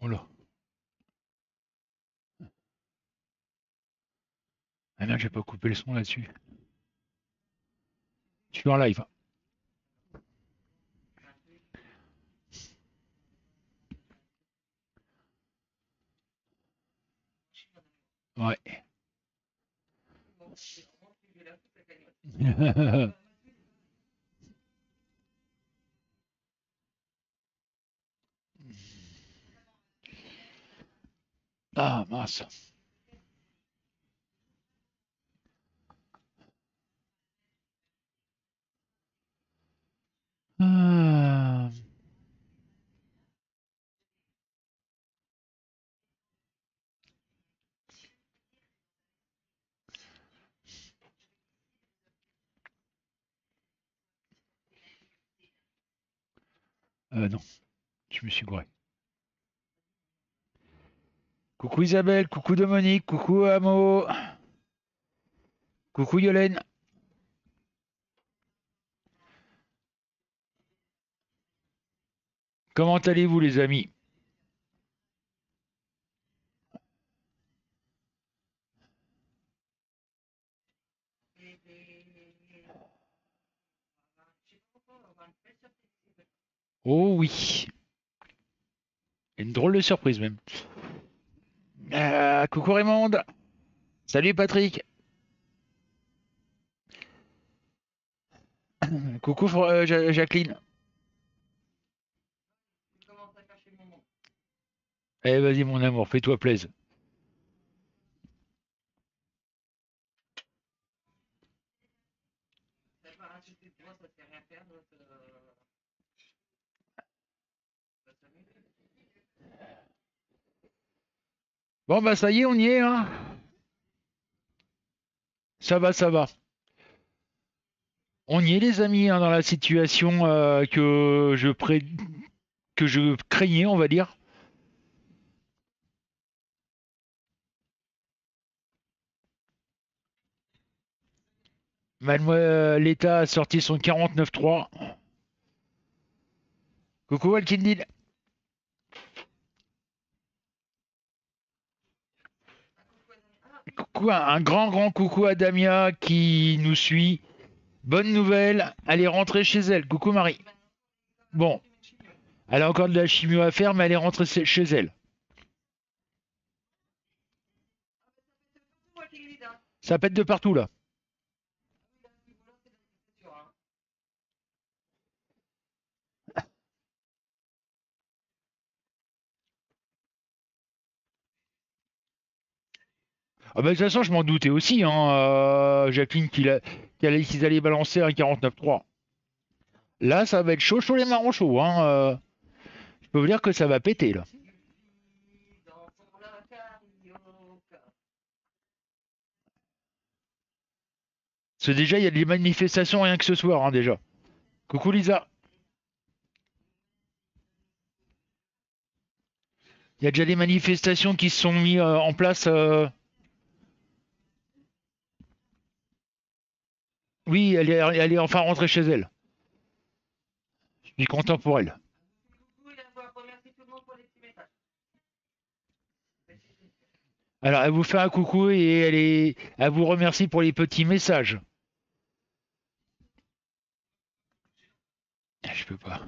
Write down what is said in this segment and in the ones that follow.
Oh là. Ah non, j'ai pas coupé le son là-dessus. Je suis en live. Ouais. ah mince. Ah. Euh, non, je me suis gouré. Coucou Isabelle, coucou Dominique, coucou Amo, coucou Yolène. Comment allez-vous les amis? Oh oui. Une drôle de surprise même. Euh, coucou Raymond. Salut Patrick. coucou euh, Jacqueline. Eh vas-y mon amour, fais-toi plaisir. Bon, bah ça y est, on y est. Hein ça va, ça va. On y est, les amis, hein, dans la situation euh, que, je que je craignais, on va dire. L'État a sorti son 49.3. Coucou Alkindil. Coucou, un grand, grand coucou à Damia qui nous suit. Bonne nouvelle, elle est rentrée chez elle. Coucou Marie. Bon, elle a encore de la chimio à faire, mais elle est rentrée chez elle. Ça pète de partout là. Ah bah, de toute façon, je m'en doutais aussi, hein, euh, Jacqueline, qu'ils allaient balancer un 49-3. Là, ça va être chaud, chaud les marrons chauds. Hein, euh. je peux vous dire que ça va péter, là. C'est déjà, il y a des manifestations rien que ce soir, hein, déjà. Coucou Lisa. Il y a déjà des manifestations qui se sont mises euh, en place. Oui, elle est, enfin rentrée chez elle. Je suis content pour elle. Alors, elle vous fait un coucou et elle, est, elle vous remercie pour les petits messages. Je peux pas.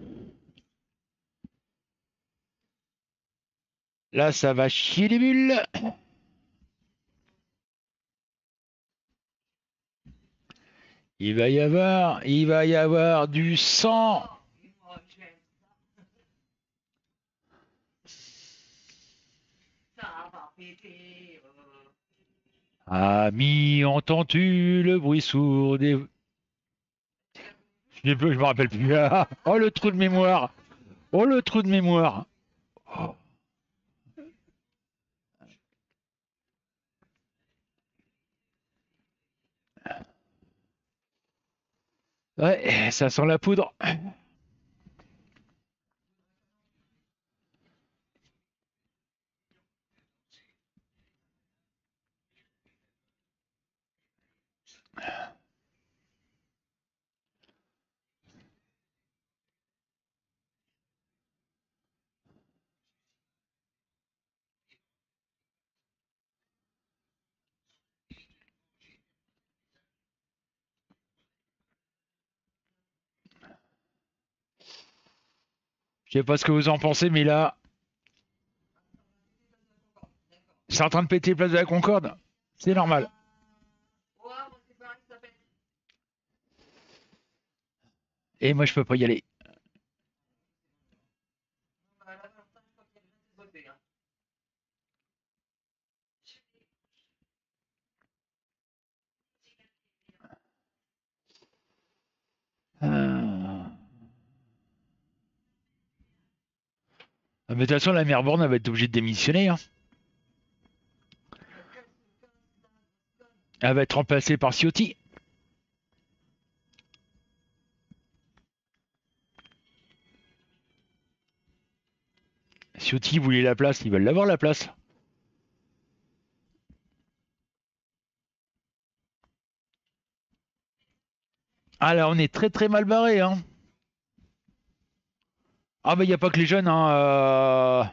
Là, ça va chier les bulles. Il va y avoir, il va y avoir du sang. Ami, entends-tu le bruit sourd des... Je ne me rappelle plus. oh, le trou de mémoire. Oh, le trou de mémoire. Oh. Ouais, ça sent la poudre. Je sais pas ce que vous en pensez, mais là, c'est en train de péter place de la Concorde. C'est normal. Et moi, je peux pas y aller. Mais de toute façon, la mère Borne va être obligée de démissionner. hein. Elle va être remplacée par Ciotti. Ciotti voulait la place, ils veulent l'avoir la place. Ah là, on est très très mal barré, hein. Ah bah il n'y a pas que les jeunes, hein.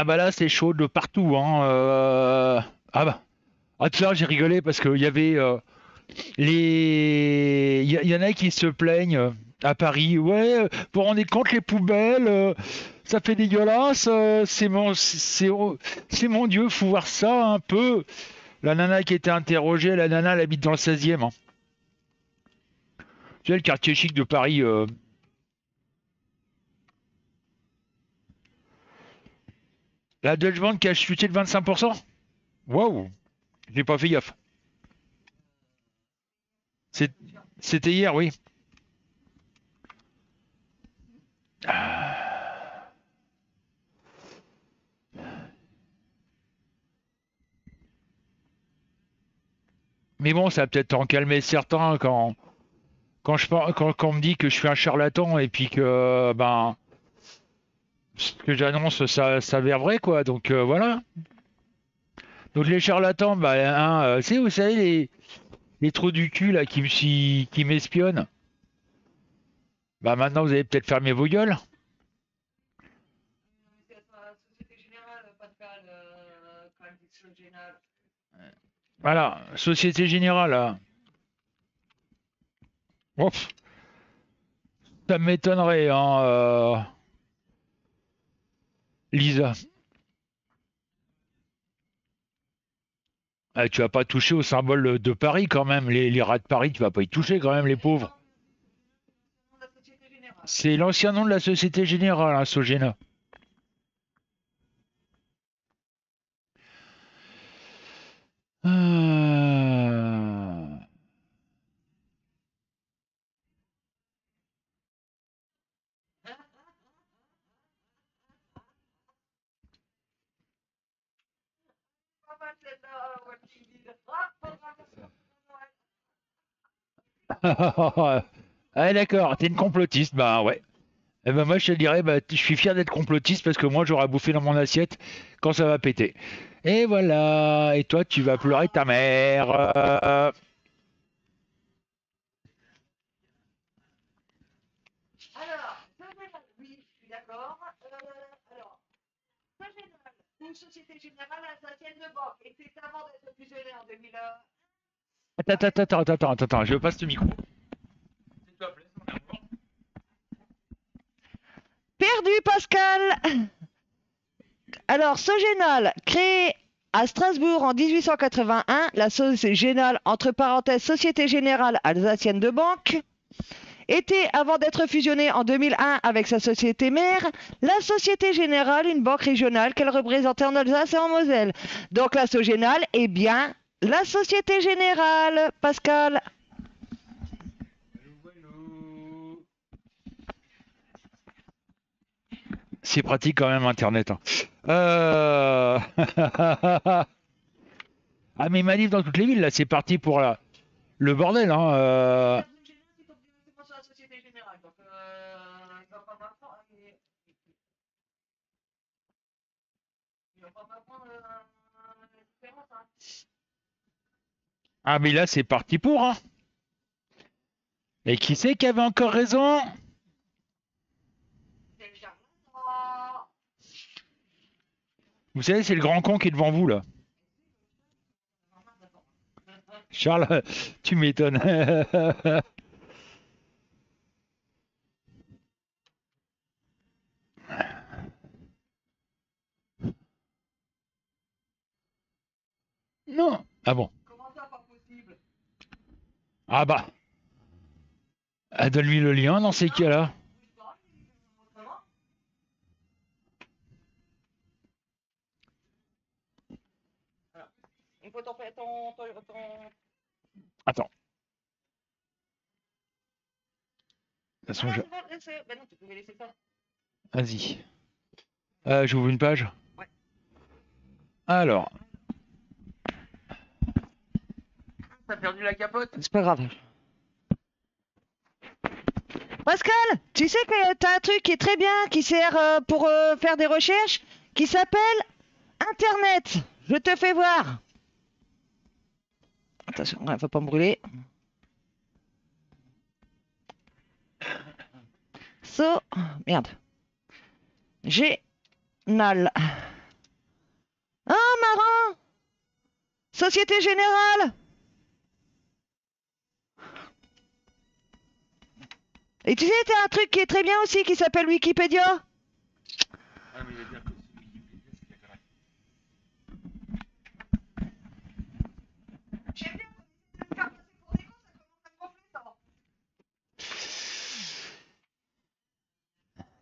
Ah bah là c'est chaud de partout, hein. euh. Ah bah. Ah tout à j'ai rigolé parce qu'il y avait euh, les. Il y, en a qui se plaignent euh, à Paris. Ouais, vous rendez compte les poubelles, ça fait dégueulasse. c'est mon, c'est, c'est mon Dieu, faut voir ça un peu. La nana qui était interrogée, la nana elle habite dans le 16e. Hein. Tu sais le quartier chic de Paris. La Deutsche Bank qui a chuté de 25%. Waouh, j'ai pas fait gaffe. C'était hier, oui. Mais bon, ça va peut-être en calmer certains quand, quand, je, quand, quand on me dit que je suis un charlatan et puis que ben, ce que j'annonce, ça s'avère vrai, quoi. Donc euh, voilà. Donc les charlatans, bah, hein, vous savez, les, trous du cul là, qui m'espionnent? Bah maintenant, vous allez peut-être fermer vos gueules. Voilà, Société Générale. là. Ouf. Ça m'étonnerait, hein, euh, Lisa. Ah, tu vas pas toucher au symbole de Paris quand même. Les, rats de Paris, tu vas pas y toucher quand même, les pauvres. C'est l'ancien nom de la Société Générale, hein, Sogena. Euh, Ah d'accord, t'es une complotiste, bah ouais. Eh ben moi je te dirais, bah, je suis fier d'être complotiste parce que moi j'aurai bouffé dans mon assiette quand ça va péter. Et voilà, et toi tu vas pleurer ta mère. euh. Une société générale de banque, et avant d'être fusionnée en 2001. Attends, attends, attends, attends, attends, je passe le micro. Perdu, Pascal Alors, Sogénal, créé à Strasbourg en 1881, la Générale, entre parenthèses, Société Générale Alsacienne de Banque, était, avant d'être fusionnée en 2001 avec sa société mère, la Société Générale, une banque régionale qu'elle représentait en Alsace et en Moselle. Donc la Sogénal est bien la Société Générale, Pascal. C'est pratique quand même Internet. hein. Euh... ah mais manif dans toutes les villes là, c'est parti pour la... le bordel. Hein. euh. la Société Générale, donc euh, il va pas m'apprendre. Il... il va pas m'apprendre euh, la différence. Hein. Ah, mais là, c'est parti pour. Hein. Et qui c'est qui avait encore raison? Vous savez, c'est le grand con qui est devant vous, là. Charles, tu m'étonnes. non. Ah bon. Comment ça, pas possible Ah bah. Ah, Donne-lui le lien dans ces cas-là. Attends. De toute façon, Ah, je- bah. Vas-y. Euh, J'ouvre une page. Ouais. Alors, T'as perdu la capote C'est pas grave. Pascal, tu sais que t'as un truc qui est très bien, qui sert euh, pour euh, faire des recherches, qui s'appelle Internet. Je te fais voir. Attention, ouais, faut pas me brûler. So, merde. Génial. Ah, marrant. Société Générale. Et tu sais, t'as un truc qui est très bien aussi qui s'appelle Wikipédia?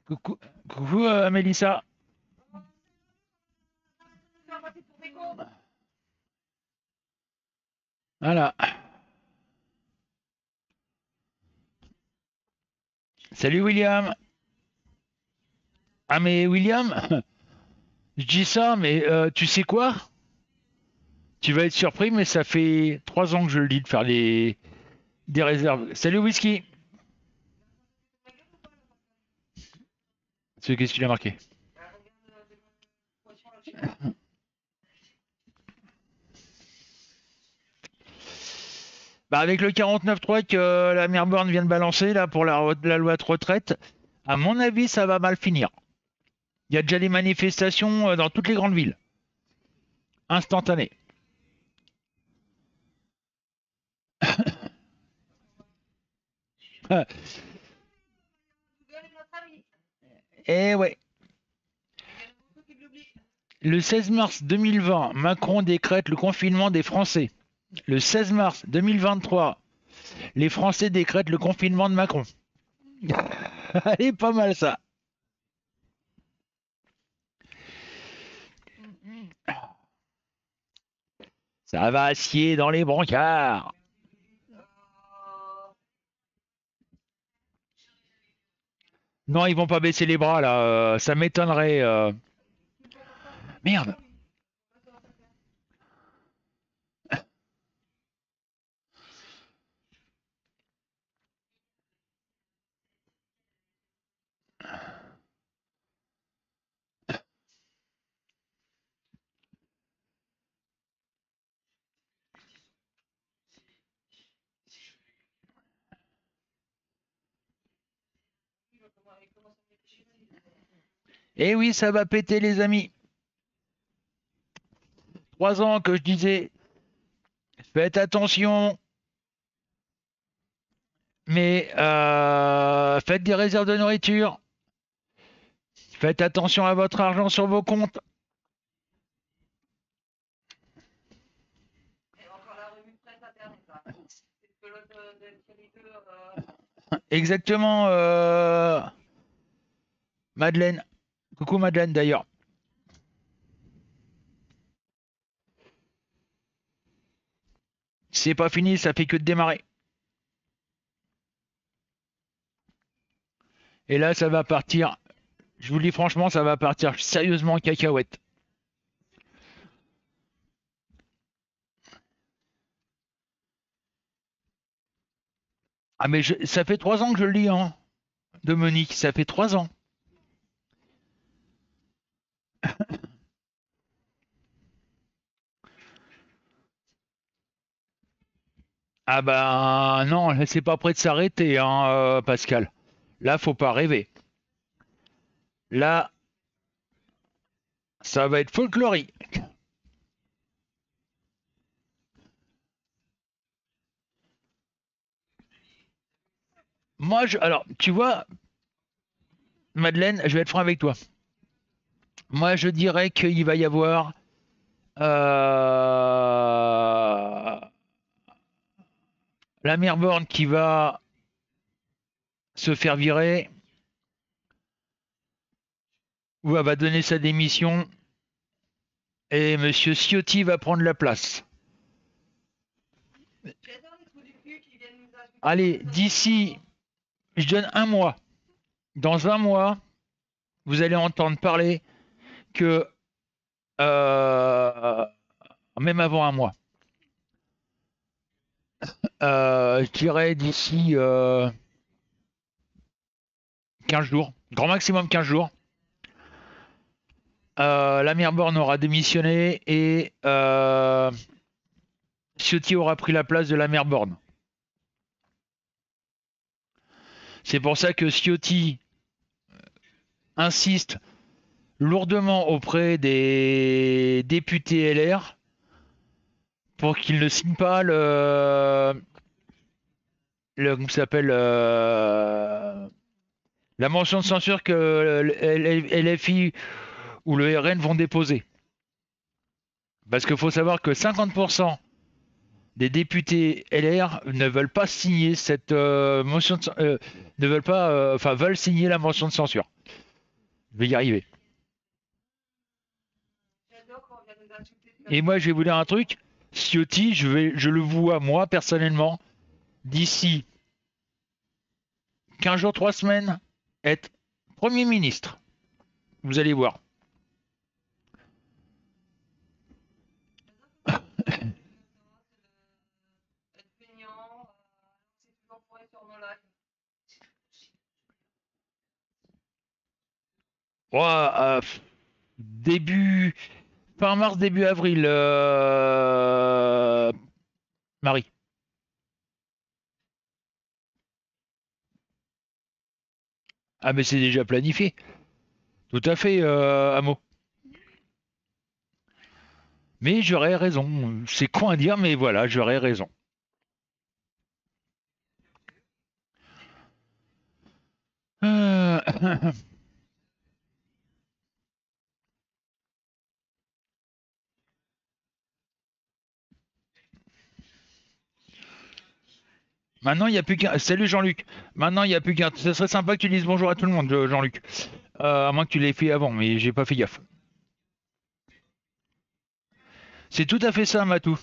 coucou, coucou euh, Mélissa. Voilà. Salut William. Ah mais William, je dis ça, mais euh, tu sais quoi? Tu vas être surpris, mais ça fait trois ans que je le dis de faire des, des réserves. Salut Whisky. Qu'est-ce qu'il a marqué? Bah avec le 49.3 que la mère Borne vient de balancer là pour la, la loi de retraite, à mon avis, ça va mal finir. Il y a déjà des manifestations euh, dans toutes les grandes villes. Instantanées. Eh ouais. Le 16 mars 2020, Macron décrète le confinement des Français. Le 16 mars 2023, les Français décrètent le confinement de Macron. Elle pas mal ça. Ça va acier dans les brancards. Non, ils vont pas baisser les bras là. euh, ça m'étonnerait. euh. Merde. Eh oui, ça va péter les amis. Trois ans que je disais, faites attention, mais euh, faites des réserves de nourriture. Faites attention à votre argent sur vos comptes. Exactement, euh, Madeleine. Coucou Madeleine d'ailleurs. C'est pas fini, ça fait que de démarrer. Et là, ça va partir. Je vous le dis franchement, ça va partir sérieusement en cacahuète. Ah mais je- ça fait trois ans que je le lis, hein. Dominique, ça fait trois ans. Ah ben non, c'est pas prêt de s'arrêter, hein, euh, Pascal. Là, faut pas rêver. Là, ça va être folklorique. Moi, je, alors, tu vois, Madeleine, je vais être franc avec toi. Moi, je dirais qu'il va y avoir euh, la mère qui va se faire virer ou elle va donner sa démission et Monsieur Ciotti va prendre la place. Allez, d'ici, je donne un mois. Dans un mois, vous allez entendre parler que, euh, même avant un mois, euh, je dirais d'ici euh, 15 jours, grand maximum 15 jours, euh, la mère Borne aura démissionné et euh, Ciotti aura pris la place de la mère Borne. C'est pour ça que Ciotti insiste lourdement auprès des députés LR pour qu'ils ne signent pas le, le comment s'appelle euh, la mention de censure que LFI ou le RN vont déposer. Parce qu'il faut savoir que 50% des députés LR ne veulent pas signer cette euh, motion, de, euh, ne veulent pas, enfin veulent signer la motion de censure. Je vais y arriver. Et moi, je vais vous dire un truc. Ciotti, je, vais, je le vois, moi, personnellement, d'ici 15 jours, 3 semaines, être Premier ministre. Vous allez voir. Euh, début fin mars, début avril, euh, Marie. Ah mais c'est déjà planifié. Tout à fait, euh, Amo. Mais j'aurais raison. C'est con à dire, mais voilà, j'aurais raison. Euh... Maintenant, il n'y a plus qu'un. Salut Jean-Luc. Maintenant, il n'y a plus qu'un. Ce serait sympa que tu dises bonjour à tout le monde, Jean-Luc. Euh, à moins que tu l'aies fait avant, mais j'ai pas fait gaffe. C'est tout à fait ça, Matou.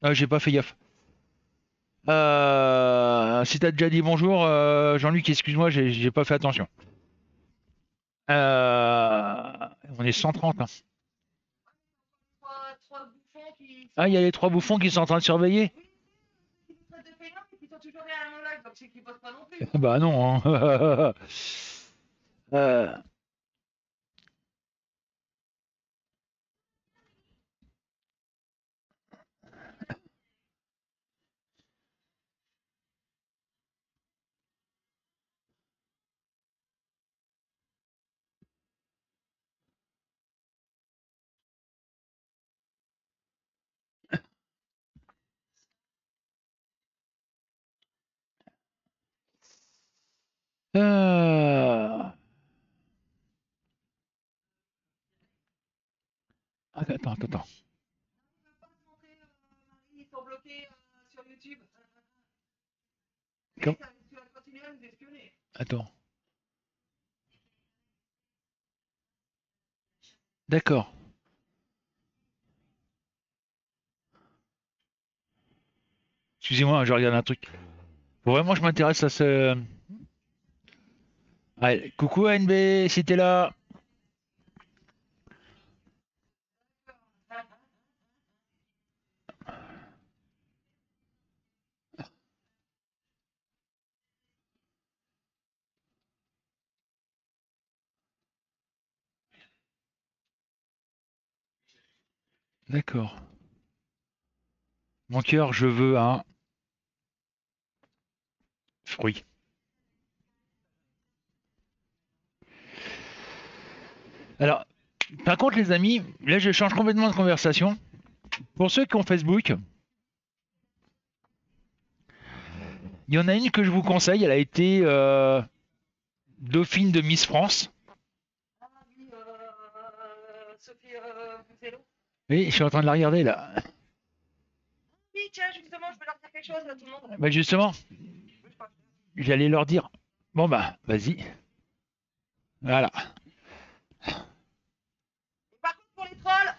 Ah, j'ai pas fait gaffe. Euh, si t'as déjà dit bonjour, euh, Jean-Luc, excuse-moi, j'ai pas fait attention. Euh, on est 130. Hein. Ah, il y a les trois bouffons qui sont en train de surveiller Bah non. Hein. euh... Euh... Attends, attends, attends. Comme-. Attends. D'accord. Excusez-moi, je regarde un truc. Vraiment, je m'intéresse à ce. Coucou ANB, si t'es là. D'accord. Mon cœur, je veux un fruit. Alors, par contre, les amis, là, je change complètement de conversation. Pour ceux qui ont Facebook, il y en a une que je vous conseille. Elle a été euh, dauphine de Miss France. Ah oui, euh, Sophie euh. Oui, je suis en train de la regarder là. Oui, tiens, justement, je peux leur dire quelque chose à tout le monde. Bah justement, j'allais leur dire. Bon bah, vas-y. Voilà. Et par contre, pour les trolls.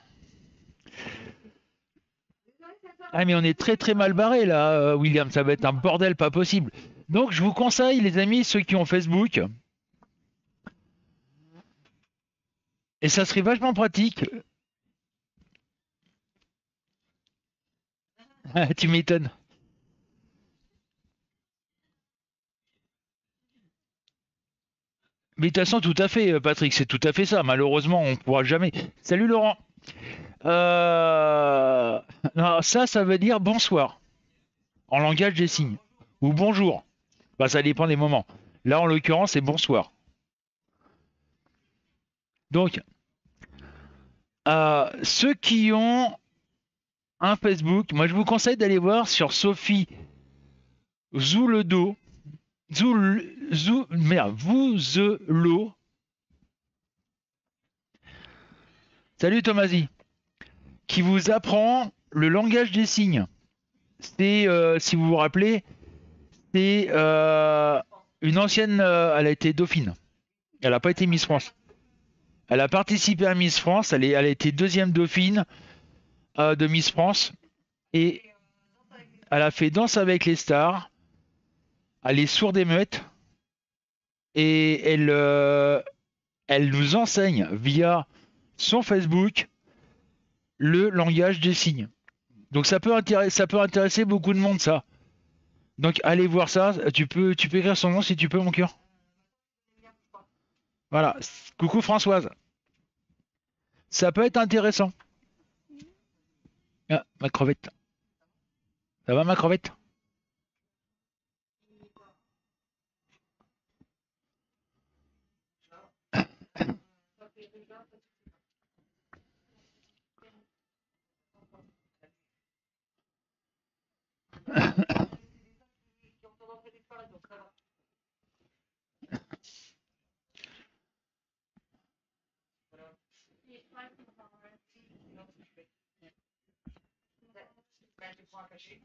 Désolé, c'est ça. Ah mais on est très très mal barré là, euh, William. Ça va être un bordel pas possible. Donc je vous conseille, les amis, ceux qui ont Facebook. Et ça serait vachement pratique. Ah, tu m'étonnes. Mais de toute façon, tout à fait, euh, Patrick, c'est tout à fait ça. Malheureusement, on ne pourra jamais. Salut Laurent. Euh... ça, ça veut dire bonsoir en langage des signes ou bonjour. Bah, ça dépend des moments. Là, en l'occurrence, c'est bonsoir. Donc, euh, ceux qui ont un Facebook, moi, je vous conseille d'aller voir sur Sophie Zouledo. Zoul, Zou, merde, Vouzelot. Salut Tomasi. Qui vous apprend le langage des signes. C'est, euh, si vous vous rappelez, c'est euh, une ancienne. euh, elle a été dauphine. Elle n'a pas été Miss France. Elle a participé à Miss France. Elle, a été deuxième dauphine de Miss France. Et elle a fait Danse avec les stars. Elle est sourde et muette. Et elle, elle nous enseigne via son Facebook le langage des signes. Donc ça peut, intéresser, ça peut intéresser beaucoup de monde ça. Donc allez voir ça. Tu peux, tu peux écrire son nom si tu peux, mon cœur. Voilà. Coucou Françoise. Ça peut être intéressant. Ah, ma crevette. Ça va ma crevette?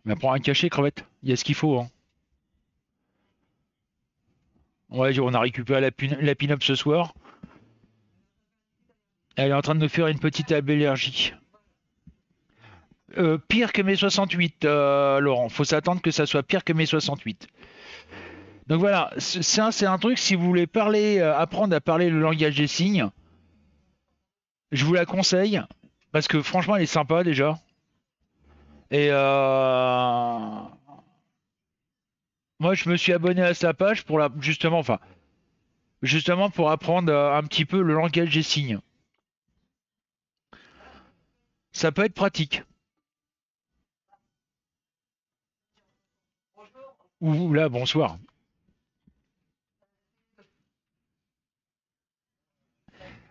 Mais prends un cachet, crevette. Il y a ce qu'il faut. Hein. On a récupéré la, la pin-up ce soir. Elle est en train de nous faire une petite allergie. Euh, pire que mes 68, euh, Laurent. Faut s'attendre que ça soit pire que mes 68. Donc voilà, c'est un, truc, si vous voulez parler, euh, apprendre à parler le langage des signes, je vous la conseille, parce que franchement, elle est sympa déjà. Et euh, moi, je me suis abonné à sa page pour la, justement, enfin, justement pour apprendre un petit peu le langage des signes. Ça peut être pratique. Ouh là, bonsoir.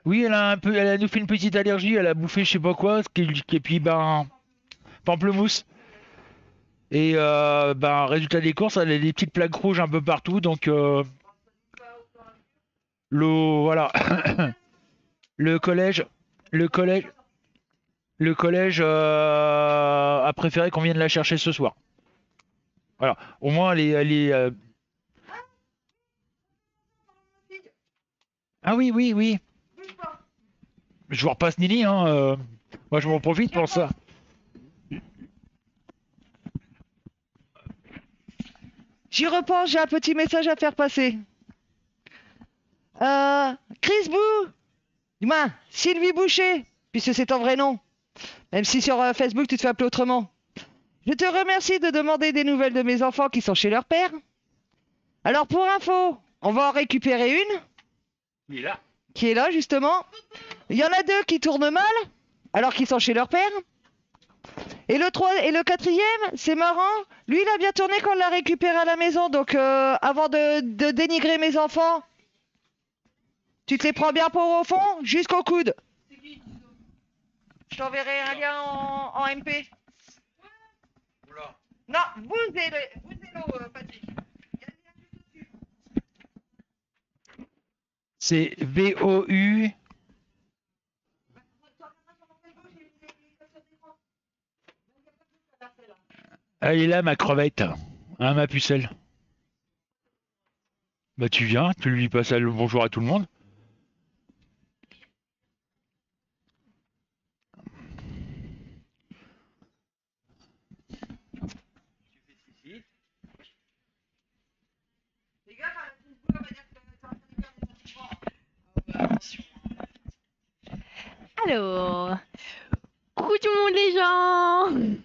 Oui, elle a un peu, elle a nous fait une petite allergie, elle a bouffé je sais pas quoi, et puis ben pamplemousse. Et euh, ben résultat des courses, elle a des petites plaques rouges un peu partout, donc euh, l'eau, voilà. le collège, le collège, le collège euh, a préféré qu'on vienne la chercher ce soir. Voilà, au moins elle est, euh, Ah oui, oui, oui. Je vous repasse Nini, hein. euh, Moi, je m'en profite pour ça. J'y repense, j'ai un petit message à faire passer. Euh, Chris Bou Du moins, Sylvie Boucher, puisque c'est ton vrai nom. Même si sur euh, Facebook, tu te fais appeler autrement. Je te remercie de demander des nouvelles de mes enfants qui sont chez leur père. Alors, pour info, on va en récupérer une, Il est là. qui est là, justement. Il y en a deux qui tournent mal, alors qu'ils sont chez leur père. Et le, trois, et le quatrième, c'est marrant, lui il a bien tourné quand on l'a récupéré à la maison, donc euh, avant de, de dénigrer mes enfants, tu te les prends bien pour au fond, jusqu'au coude. Je t'enverrai un lien en, en MP. Non, vous et le, vous et l'eau, euh, Patrick. C'est V-O-U. Elle est là, ma crevette. Hein, ma pucelle. Bah, tu viens, tu lui passes le bonjour à tout le monde. Les gars, par la petite boule, on va dire que c'est en train de sentiments. Alors, coucou tout le monde les gens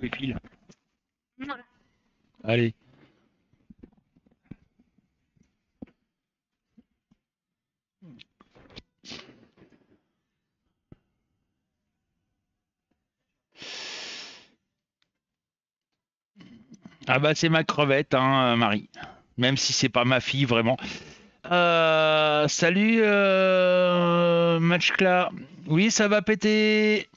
Les fils. Voilà. Allez. Ah bah c'est ma crevette, hein, Marie. Même si c'est pas ma fille vraiment. Euh, salut, euh, Matchcla. Oui, ça va péter.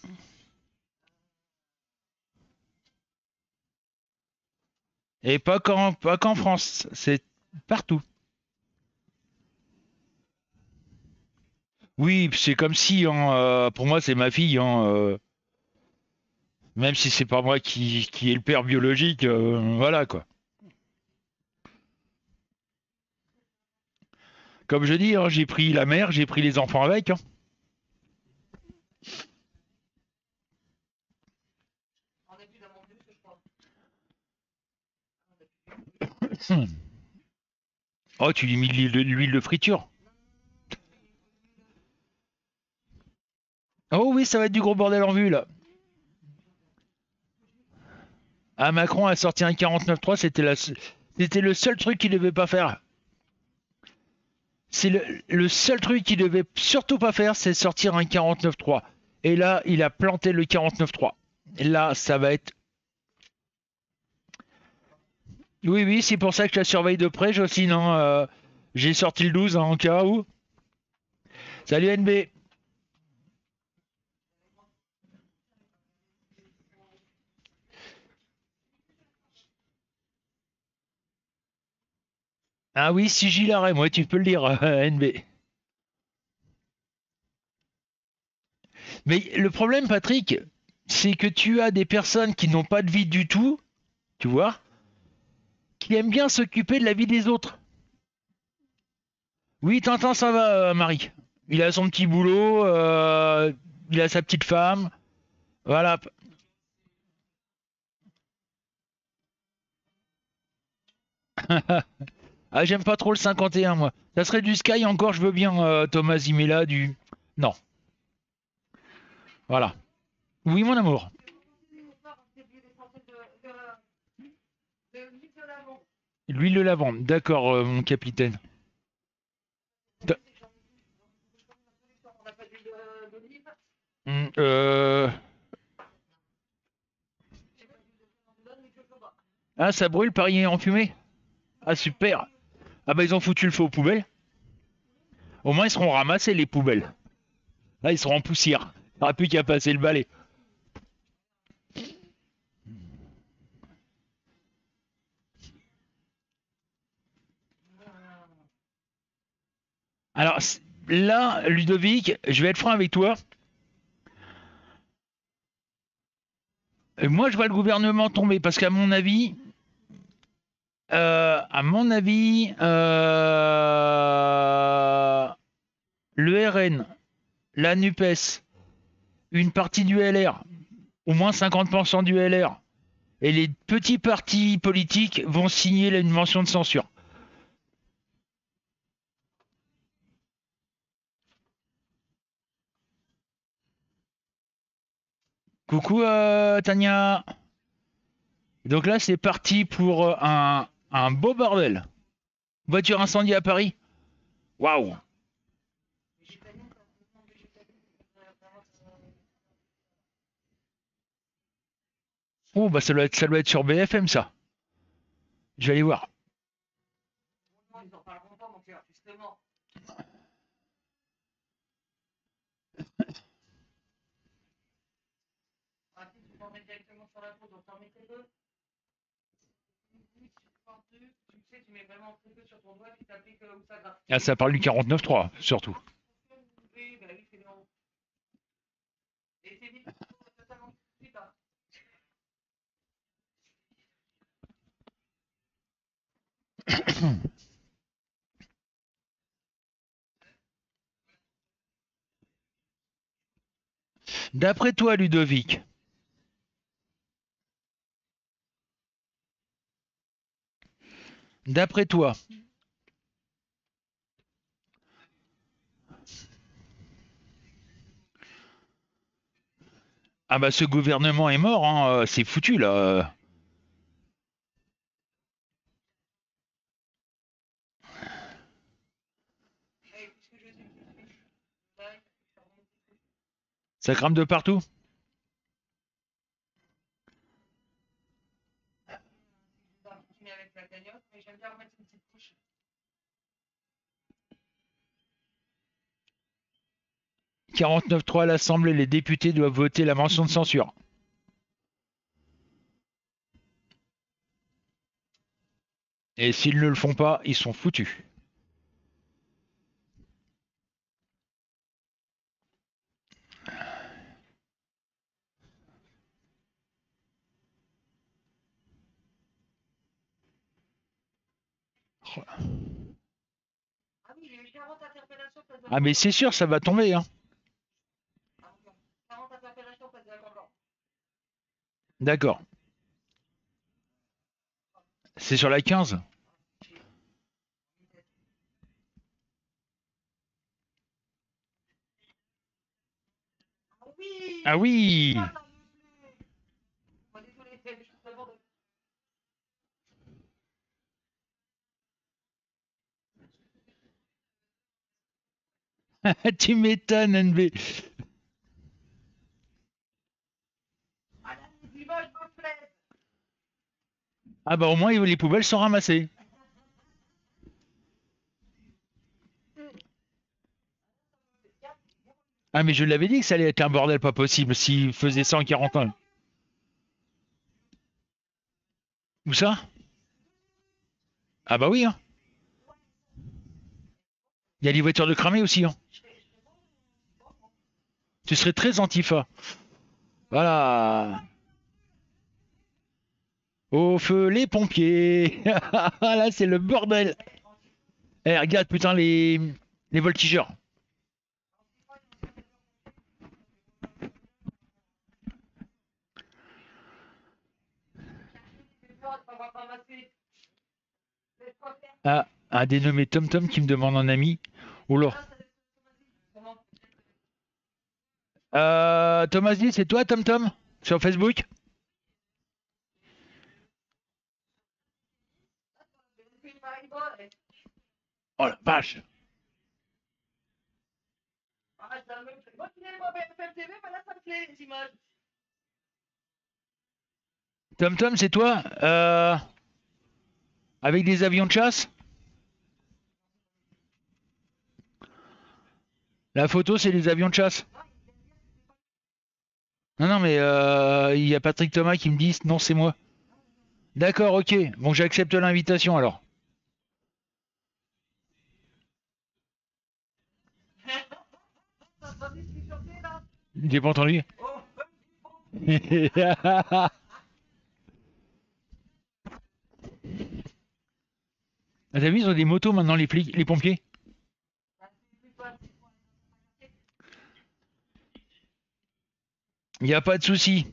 Et pas qu'en France, c'est partout. Oui, c'est comme si, hein, euh, pour moi, c'est ma fille. hein, euh, même si c'est pas moi qui, qui est le père biologique, euh, voilà quoi. Comme je dis, hein, j'ai pris la mère, j'ai pris les enfants avec. hein. Oh, tu lui l'huile de, l'huile de friture. Oh oui, ça va être du gros bordel en vue là. Ah, Macron a sorti un 49.3, c'était c'était le seul truc qu'il devait pas faire. C'est le, le seul truc qu'il devait surtout pas faire, c'est sortir un 49.3. Et là, il a planté le 49.3. Et là, ça va être Oui, oui, c'est pour ça que je la surveille de près, Jocelyne. hein, euh, J'ai sorti le 12 hein, en cas où. Salut NB. Ah oui, sigil arrêt, moi tu peux le dire, euh, NB. Mais le problème, Patrick, c'est que tu as des personnes qui n'ont pas de vie du tout, tu vois, qui aiment bien s'occuper de la vie des autres. Oui, Tintin, ça va, euh, Marie. Il a son petit boulot, euh, il a sa petite femme. Voilà. ah, j'aime pas trop le 51, moi. Ça serait du Sky encore, je veux bien, euh, Thomas Zimela, du. Non. Voilà. Oui, mon amour. L'huile de lavande, d'accord, euh, mon capitaine. Hmm, euh... Ah, ça brûle, Paris en fumée? Ah, super Ah bah, ils ont foutu le feu aux poubelles. Au moins, ils seront ramassés, les poubelles. Là, ils seront en poussière. Il n'y aura plus qu'à passer le balai. Alors là, Ludovic, je vais être franc avec toi. Euh, Moi, je vois le gouvernement tomber parce qu'à mon avis, euh, à mon avis, euh, le RN, la NUPES, une partie du LR, au moins 50% du LR, et les petits partis politiques vont signer une mention de censure. Coucou euh, Tania. Donc là, c'est parti pour euh, un, un beau bordel. Voiture incendiée à Paris. Waouh. Oh bah ça doit être, ça doit être sur BFM ça. Je vais aller voir. Tu sais, tu mets vraiment très peu sur ton doigt, tu t'appliques euh, où ça gratte. Ah, ça parle du 49.3, surtout. Oui, bah oui, c'est bien. Et c'est vite, totalement tout de suite. D'après toi, Ludovic, d'après toi, ah bah ce gouvernement est mort, hein, euh, c'est foutu là. Ça crame de partout? Je vais continuer avec la cagnotte, mais j'aime bien remettre une petite couche. « 49.3 à l'Assemblée, les députés doivent voter la mention de censure. Et s'ils ne le font pas, ils sont foutus. Ah oui, il y a eu 40 interpellations place de mais c'est sûr, ça va tomber. Hein. 40 interpellations place de la Concorde. D'accord. C'est sur la 15 Ah oui! Ah oui Ah, ça me plaît. Bon, désolé, je suis vraiment de- Tu m'étonnes, NB. Ah là, les images me plaisent. Ah bah au moins les poubelles sont ramassées. Ah mais je l'avais dit que ça allait être un bordel pas possible s'il faisait ça en 40 ans. Où ça? Ah bah oui hein. Il y a les voitures de cramées aussi hein. Tu serais très antifa. Voilà. Au feu les pompiers. Là c'est le bordel. Eh regarde putain les les voltigeurs. Ah, un dénommé Tom Tom qui me demande un ami. Oh là. Ah, Euh, Thomas dit, c'est toi Tom Tom Sur Facebook C'est une pareille bonne. Oh la vache Ah, ça me plaît. Moi, tu n'es pas BFM TV, mais là, ça me plaît, les images. Tom Tom, c'est toi euh, Avec des avions de chasse? La photo, c'est des avions de chasse? Non, non, mais euh, il y a Patrick Thomas qui me dit non, c'est moi. D'accord, ok. Bon, j'accepte l'invitation alors. Ça va discuter, là. J'ai pas entendu. Ah, T'as vu, ils ont des motos maintenant, les flics, les pompiers? Il n'y a pas de souci.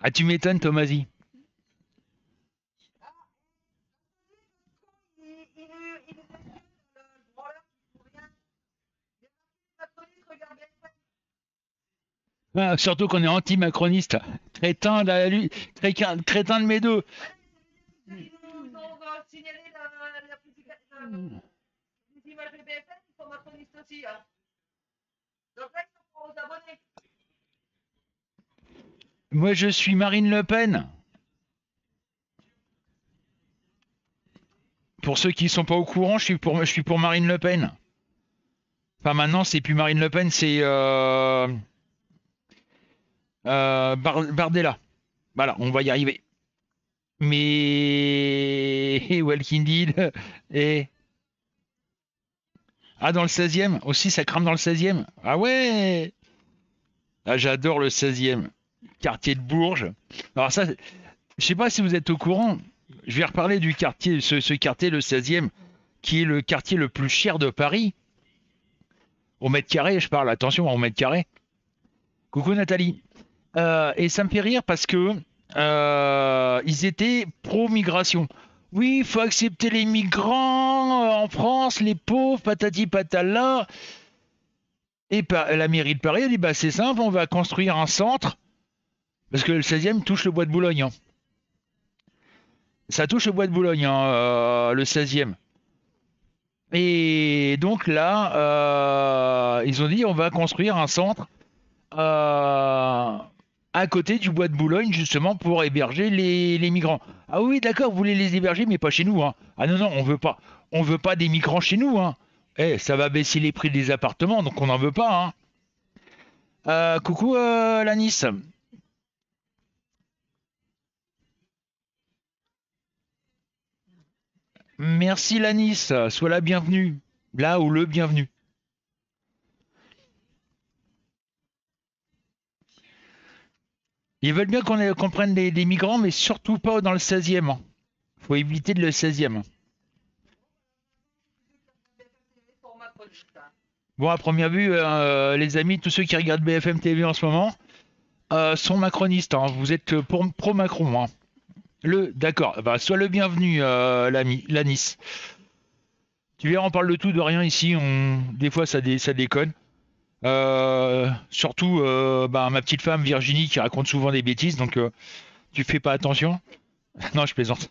Ah, tu m'étonnes, Tomasi. il, il, il, il est dessus, le branleur qui fout rien. Il est macroniste, regarde BFM. Ah, surtout qu'on est anti-macroniste. Crétin, de mes deux. Moi, je suis Marine Le Pen. Pour ceux qui sont pas au courant, je suis pour, je suis pour Marine Le Pen. Enfin, maintenant, c'est plus Marine Le Pen, c'est euh, euh, Bar- Bardella. Voilà, on va y arriver. Mais Walking Dead et ah dans le 16e aussi, ça crame dans le 16e. Ah ouais. Ah, j'adore le 16e quartier de Bourges. Alors ça, je sais pas si vous êtes au courant. Je vais reparler du quartier, ce, ce quartier, le 16e, qui est le quartier le plus cher de Paris. Au mètre carré, je parle, attention, au mètre carré. Coucou Nathalie. Euh, et ça me fait rire parce que euh, ils étaient pro-migration. Oui, il faut accepter les migrants euh, en France, les pauvres, patati patala. Et la mairie de Paris a dit bah c'est simple, on va construire un centre parce que le 16e touche le bois de Boulogne. hein. Ça touche le bois de Boulogne, hein, le 16e. Et donc là, ils ont dit on va construire un centre à côté du bois de Boulogne, justement pour héberger les, migrants. Ah oui, d'accord, vous voulez les héberger, mais pas chez nous. hein. Ah non, non, on veut pas. On veut pas des migrants chez nous. Hein. Eh, ça va baisser les prix des appartements, donc on n'en veut pas. Hein. Euh, coucou euh, la Nice. Merci la Nice, sois la bienvenue. Là ou le bienvenu. Ils veulent bien qu'on prenne des, migrants, mais surtout pas dans le 16e. hein. Faut éviter de le 16e. Bon, à première vue, euh, les amis, tous ceux qui regardent BFM TV en ce moment euh, sont macronistes. hein. Vous êtes pour pro-Macron. hein. Le, d'accord. Bah, sois le bienvenu, euh, l'ami, la Nice. Tu verras, on parle de tout, de rien ici. On... Des fois, ça, ça déconne. Euh, surtout, euh, bah, ma petite femme Virginie qui raconte souvent des bêtises, donc euh, tu fais pas attention? non, je plaisante.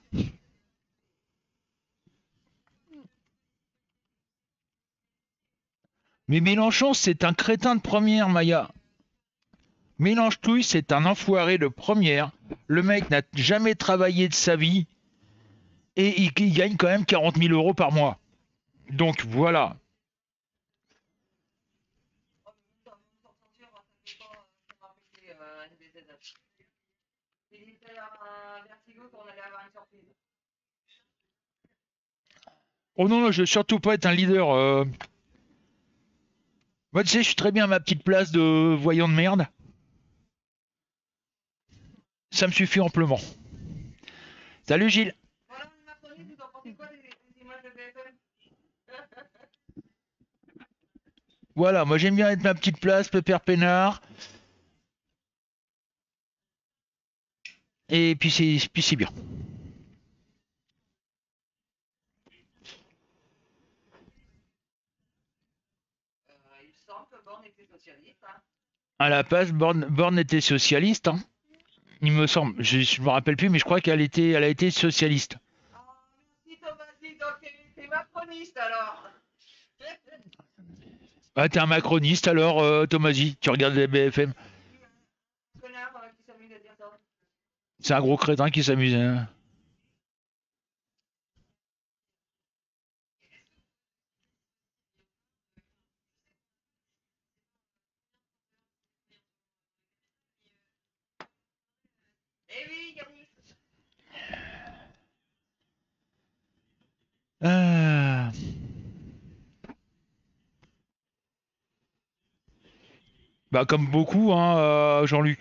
Mais Mélenchon, c'est un crétin de première, Maya. Mélenchon, c'est un enfoiré de première. Le mec n'a jamais travaillé de sa vie et il, il gagne quand même 40 000 euros par mois. Donc voilà. Oh non, non, je veux surtout pas être un leader. euh. Moi, tu sais, je suis très bien à ma petite place de voyant de merde. Ça me suffit amplement. Salut Gilles. Voilà, moi j'aime bien être ma petite place, pépère peinard. Et puis c'est bien. À la base, Borne, Borne était socialiste, hein. il me semble. Je ne me rappelle plus, mais je crois qu'elle était, elle a été socialiste. Ah, t'es un macroniste alors, euh, tu regardes les BFM. C'est un gros crétin qui s'amuse. hein. Ah. Bah comme beaucoup, hein, euh, Jean-Luc.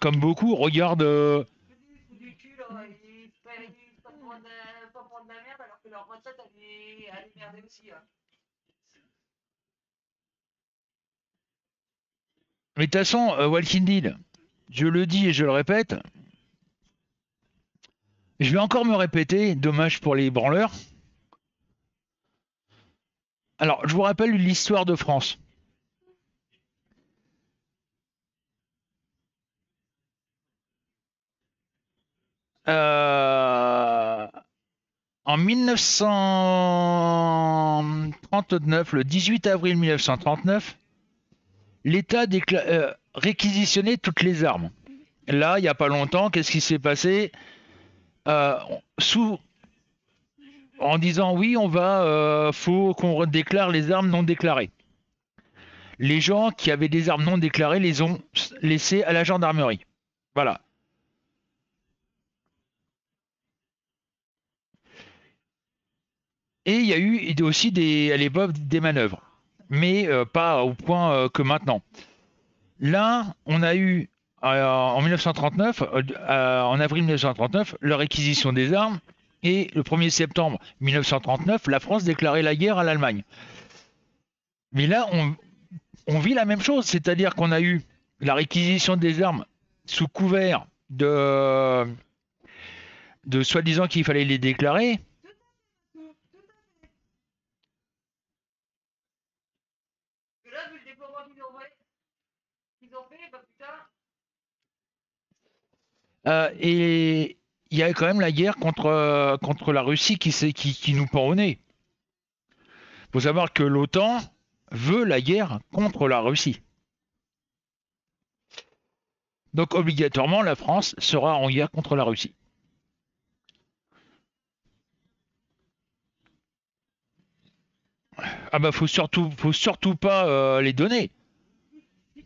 Comme beaucoup, regarde. euh, Mais de toute façon, euh, Walking Dead, je le dis et je le répète. Je vais encore me répéter, dommage pour les branleurs. Alors, je vous rappelle l'histoire de France. Euh, en 1939, le 18 avril 1939, l'État euh, réquisitionnait toutes les armes. Là, il n'y a pas longtemps, qu'est-ce qui s'est passé? Sous, En disant oui, on va, euh, faut qu'on déclare les armes non déclarées. Les gens qui avaient des armes non déclarées les ont laissées à la gendarmerie. Voilà. Et il y a eu aussi des, à l'époque des manœuvres, mais euh, pas au point euh, que maintenant. Là, on a eu euh, en 1939, euh, euh, en avril 1939, la réquisition des armes, et le 1er septembre 1939, la France déclarait la guerre à l'Allemagne. Mais là, on, on vit la même chose, c'est-à-dire qu'on a eu la réquisition des armes sous couvert de, de soi-disant qu'il fallait les déclarer. Que là, vu le déploiement qu'ils ont fait, qu'ils ont fait, bah putain. Euh, et il y a quand même la guerre contre, euh, contre la Russie qui, qui, qui nous pend au nez. Il faut savoir que l'OTAN veut la guerre contre la Russie. Donc obligatoirement, la France sera en guerre contre la Russie. Ah bah faut surtout, faut surtout pas euh, les donner. Les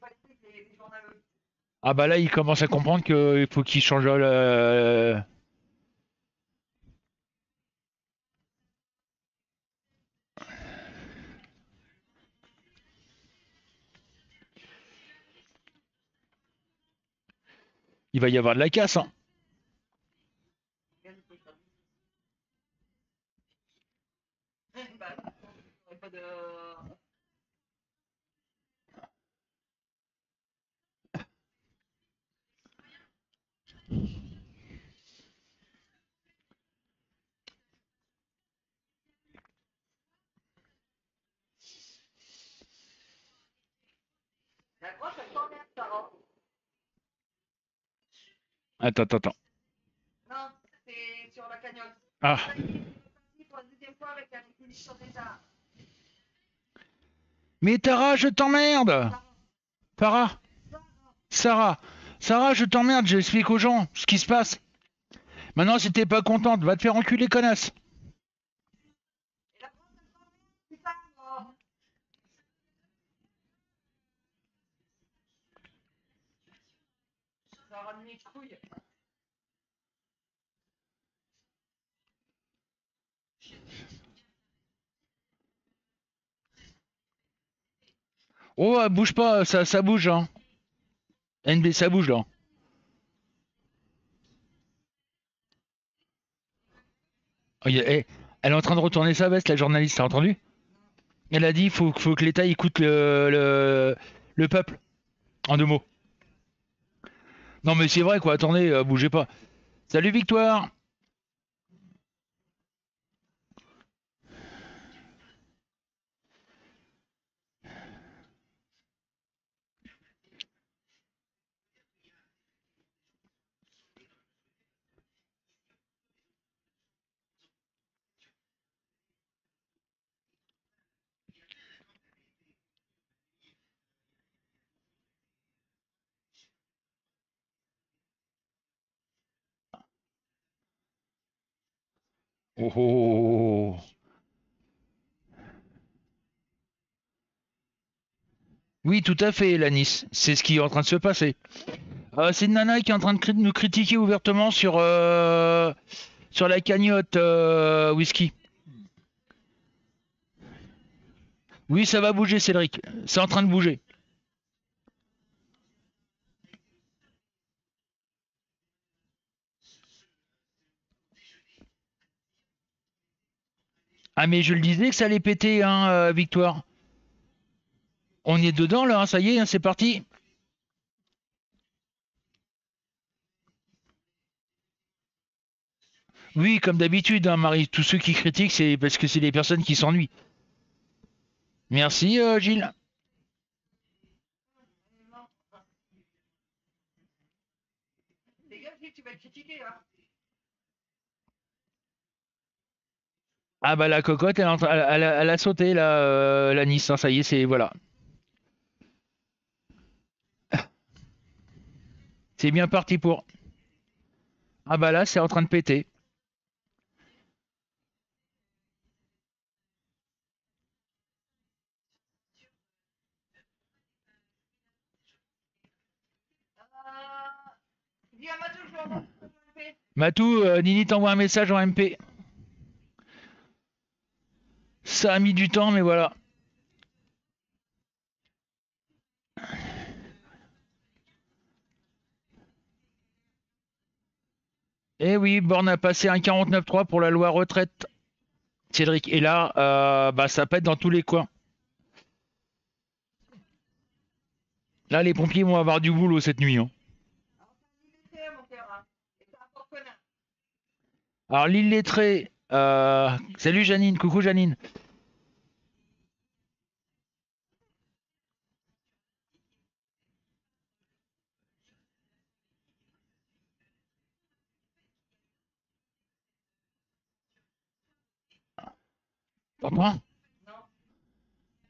politiques, les, les journalistes. Ah bah là, il commence à comprendre qu'il faut qu'il change le... Il va y avoir de la casse, hein. bah, il y aurait pas de. La grosse, elle t'emmerde, Sarah. Attends, attends, attends. Non, c'est sur la cagnotte. Ah, mais Tara, je t'emmerde. Tara. Sarah. Sarah, je t'emmerde, j'explique aux gens ce qui se passe. Maintenant, si t'es pas contente, va te faire enculer, connasse Et la grosse, elle t'emmerde, putain, moi. Ça a ramené une couille. Oh, bouge pas, ça, ça bouge, hein. NB, ça bouge, là. Oh, eh, elle est en train de retourner sa veste, la journaliste, t'as entendu? Elle a dit faut, faut que l'État écoute le, le, le peuple. En deux mots. Non, mais c'est vrai, quoi. Attendez, euh, bougez pas. Salut, Victoire Oh, oh, oh, oh. Oui, tout à fait, Lanis. C'est ce qui est en train de se passer. Euh, c'est une nana qui est en train de nous critiquer ouvertement sur, euh, la cagnotte euh, whisky. Oui, ça va bouger, Cédric. C'est en train de bouger. Ah, mais je le disais que ça allait péter, hein, euh, Victoire. On est dedans, là, hein, ça y est, hein, c'est parti. Oui, comme d'habitude, hein, Marie. Tous ceux qui critiquent, c'est parce que c'est des personnes qui s'ennuient. Merci, euh, Gilles. Tu vas être critiqué, hein. Ah bah la cocotte, elle, elle, elle, elle a sauté euh, la Nice, hein, ça y est, c'est voilà. C'est bien parti pour. Ah bah là, c'est en train de péter. Matou, euh, Nini t'envoie un message en MP. Ça a mis du temps, mais voilà. Eh oui, Borne a passé un 49.3 pour la loi retraite. Cédric, et là, euh, bah, ça pète dans tous les coins. Là, les pompiers vont avoir du boulot cette nuit. hein. Alors, l'île lettrée. Euh, Salut Janine, coucou Janine. T'entends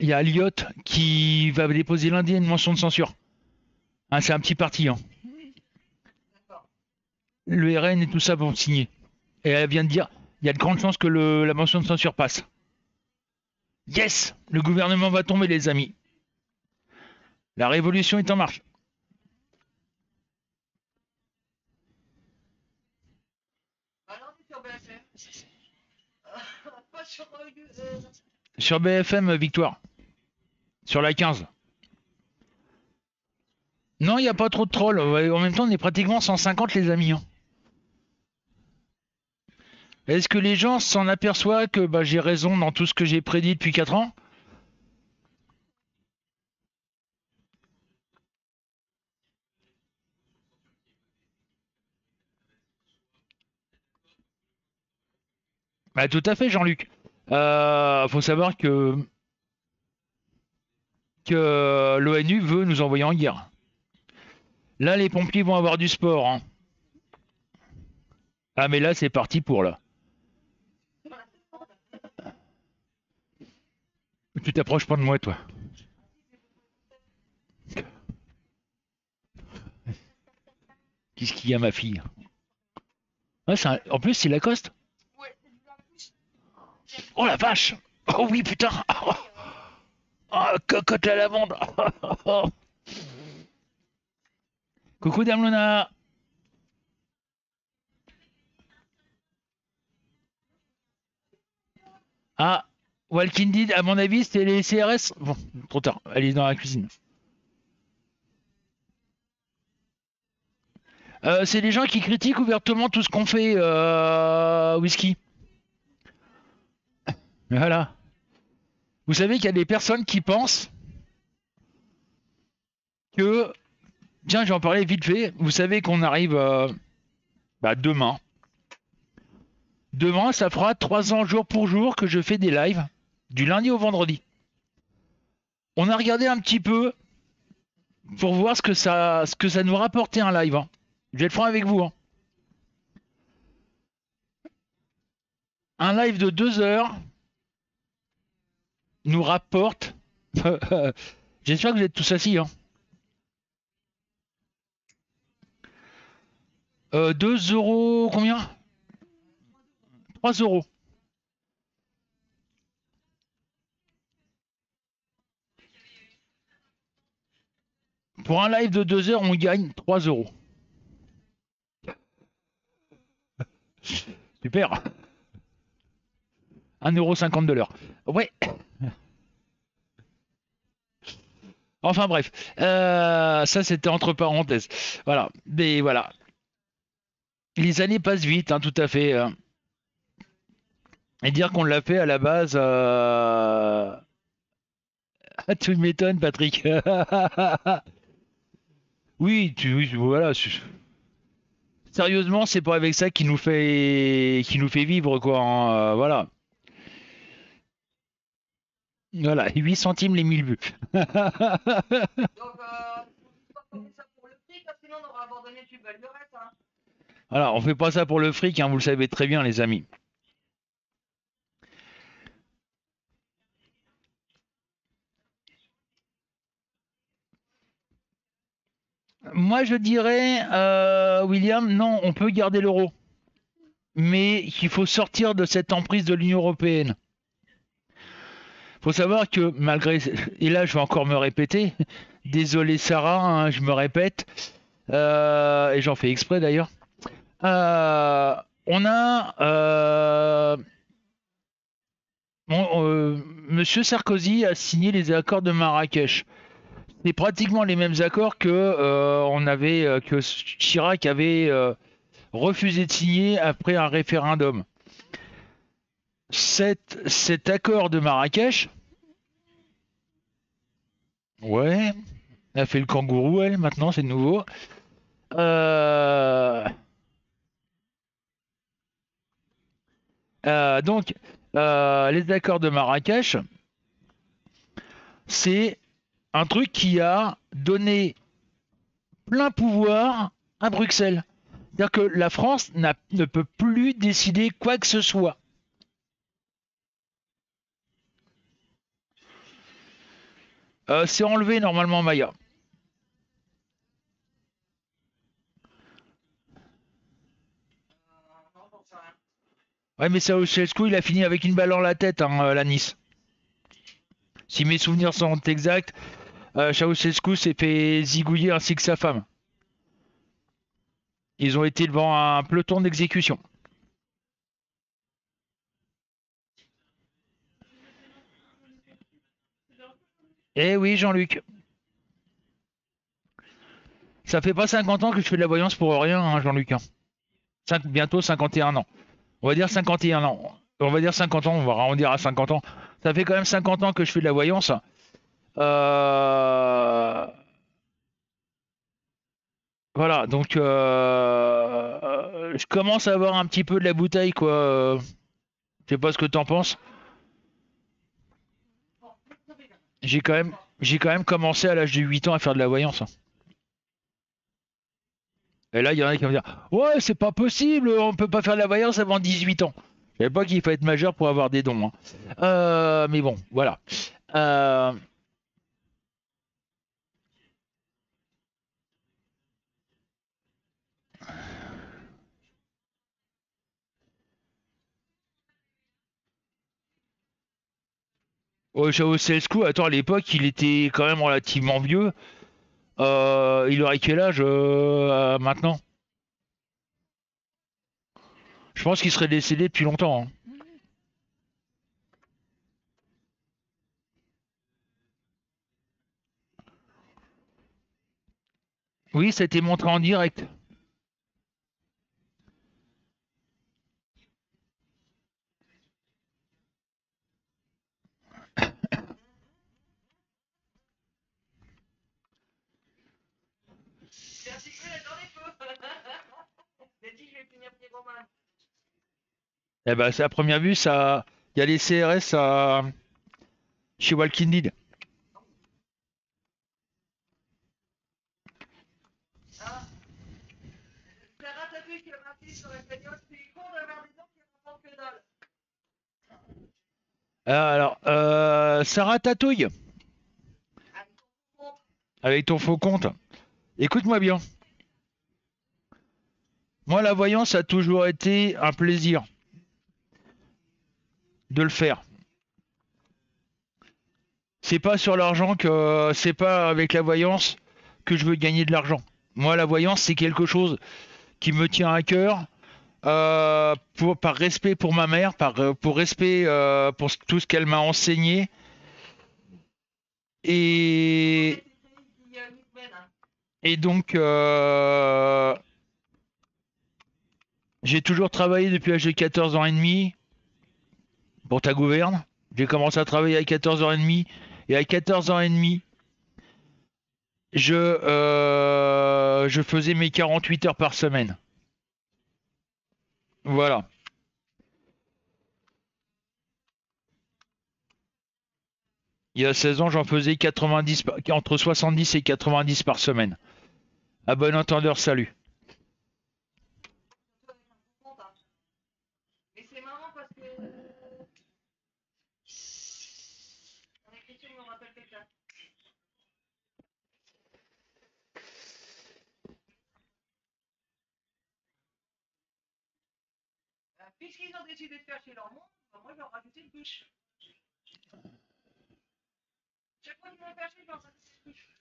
Il y a Elliot qui va déposer lundi une mention de censure. Hein, c'est un petit parti. Hein. Le RN et tout ça vont signer. Et elle vient de dire, il y a de grandes chances que la mention de censure passe. Yes Le gouvernement va tomber, les amis. La révolution est en marche. Sur BFM. Victoire. Sur la 15. Non, il n'y a pas trop de trolls. En même temps, on est pratiquement 150, les amis. Est-ce que les gens s'en aperçoivent que bah, j'ai raison dans tout ce que j'ai prédit depuis 4 ans? Bah, tout à fait, Jean-Luc. Euh, faut savoir que que l'ONU veut nous envoyer en guerre. Là, les pompiers vont avoir du sport. hein. Ah, mais là, c'est parti pour là. Tu t'approches pas de moi, toi. Qu'est-ce qu'il y a, ma fille? En plus, c'est Lacoste? Oh la vache! Oh oui, putain! Oh, Oh, cocotte la lavande Coucou Dame Ah, Walking Dead, à mon avis, c'était les CRS. Bon, trop tard, elle est dans la cuisine. Euh, c'est les gens qui critiquent ouvertement tout ce qu'on fait, euh, Whisky. Voilà. Vous savez qu'il y a des personnes qui pensent que... Tiens, j'en parlais vite fait. Vous savez qu'on arrive euh, bah, demain. Demain, ça fera trois ans jour pour jour que je fais des lives du lundi au vendredi. On a regardé un petit peu pour voir ce que ça, ce que ça nous rapportait un live. hein. Je vais être franc avec vous. hein. Un live de deux heures nous rapporte. J'espère que vous êtes tous assis. Hein. Euh, 2 euros. Combien? 3 euros. Pour un live de 2 heures, on gagne 3 euros. Super. 1,50€ de l'heure. Ouais. Enfin bref, Euh, ça c'était entre parenthèses. Voilà, mais voilà. Les années passent vite, hein, tout à fait. hein. Et dire qu'on l'a fait à la base, euh... tu m'étonnes, Patrick. oui, tu, oui, voilà. Sérieusement, c'est pas avec ça qui nous fait, qui nous fait vivre, quoi. hein, euh, voilà. Voilà, 8 centimes les 1000 vues. Donc, euh, pas faire ça pour le fric, sinon on aura abandonné le reste. Hein. Voilà, on fait pas ça pour le fric, hein, vous le savez très bien, les amis. Moi, je dirais, euh, William, non, on peut garder l'euro. Mais il faut sortir de cette emprise de l'Union européenne. faut savoir que malgré... Et là, je vais encore me répéter. Désolé Sarah, hein, je me répète. Euh, et j'en fais exprès d'ailleurs. Euh, on a... Monsieur Sarkozy a signé les accords de Marrakech. C'est pratiquement les mêmes accords que euh, on avait euh, que Chirac avait euh, refusé de signer après un référendum. Cet, cet accord de Marrakech, ouais, elle a fait le kangourou, elle, maintenant, c'est nouveau. Donc, les accords de Marrakech, c'est un truc qui a donné plein pouvoir à Bruxelles. C'est-à-dire que la France ne peut plus décider quoi que ce soit. Euh, c'est enlevé normalement Maya. Ouais, mais Ceausescu, il a fini avec une balle dans la tête, hein, euh, la Nice. Si mes souvenirs sont exacts, euh, Ceausescu s'est fait zigouiller ainsi que sa femme. Ils ont été devant un peloton d'exécution. Eh oui, Jean-Luc. Ça fait pas 50 ans que je fais de la voyance pour rien, hein, Jean-Luc. hein. Bientôt 51 ans. On va dire 51 ans. On va dire 50 ans, on va arrondir à 50 ans. Ça fait quand même 50 ans que je fais de la voyance. Euh, Voilà, donc euh, je commence à avoir un petit peu de la bouteille, quoi. Euh, Je sais pas ce que t'en penses. J'ai quand même, j'ai quand même commencé à l'âge de 8 ans à faire de la voyance. hein. Et là, il y en a qui vont dire Ouais, c'est pas possible, on peut pas faire de la voyance avant 18 ans. Je savais pas qu'il faut être majeur pour avoir des dons. hein. Euh, mais bon, voilà. Euh, Oh, Ceausescu, attends, à l'époque, il était quand même relativement vieux. Euh, il aurait quel âge euh, maintenant? Je pense qu'il serait décédé depuis longtemps. hein. Oui, ça a été montré en direct. Eh ben, c'est à première vue, ça, il y a les CRS à... chez Walking Dead. Ah, Alors, euh, Sarah Tatouille, avec ton faux compte. Écoute-moi bien. Moi, la voyance a toujours été un plaisir de le faire. C'est pas sur l'argent que c'est pas avec la voyance que je veux gagner de l'argent. Moi, la voyance, c'est quelque chose qui me tient à cœur. euh, par respect pour ma mère, par, pour respect euh, pour tout ce qu'elle m'a enseigné. Et, et donc, euh, j'ai toujours travaillé depuis l'âge de 14 ans et demi pour ta gouverne. J'ai commencé à travailler à 14 ans et demi. Et à 14 ans et demi, je, euh, je faisais mes 48 heures par semaine. Voilà. Il y a 16 ans, j'en faisais 90, par- entre 70 et 90 par semaine. À bon entendeur, salut. Mais c'est marrant parce que. Mon écriture me rappelle quelqu'un. puisqu'ils ont décidé de chez leur monde, bah, moi je en rajouter une couche. Chaque fois qu'ils faire chier, je en rajouter une couche.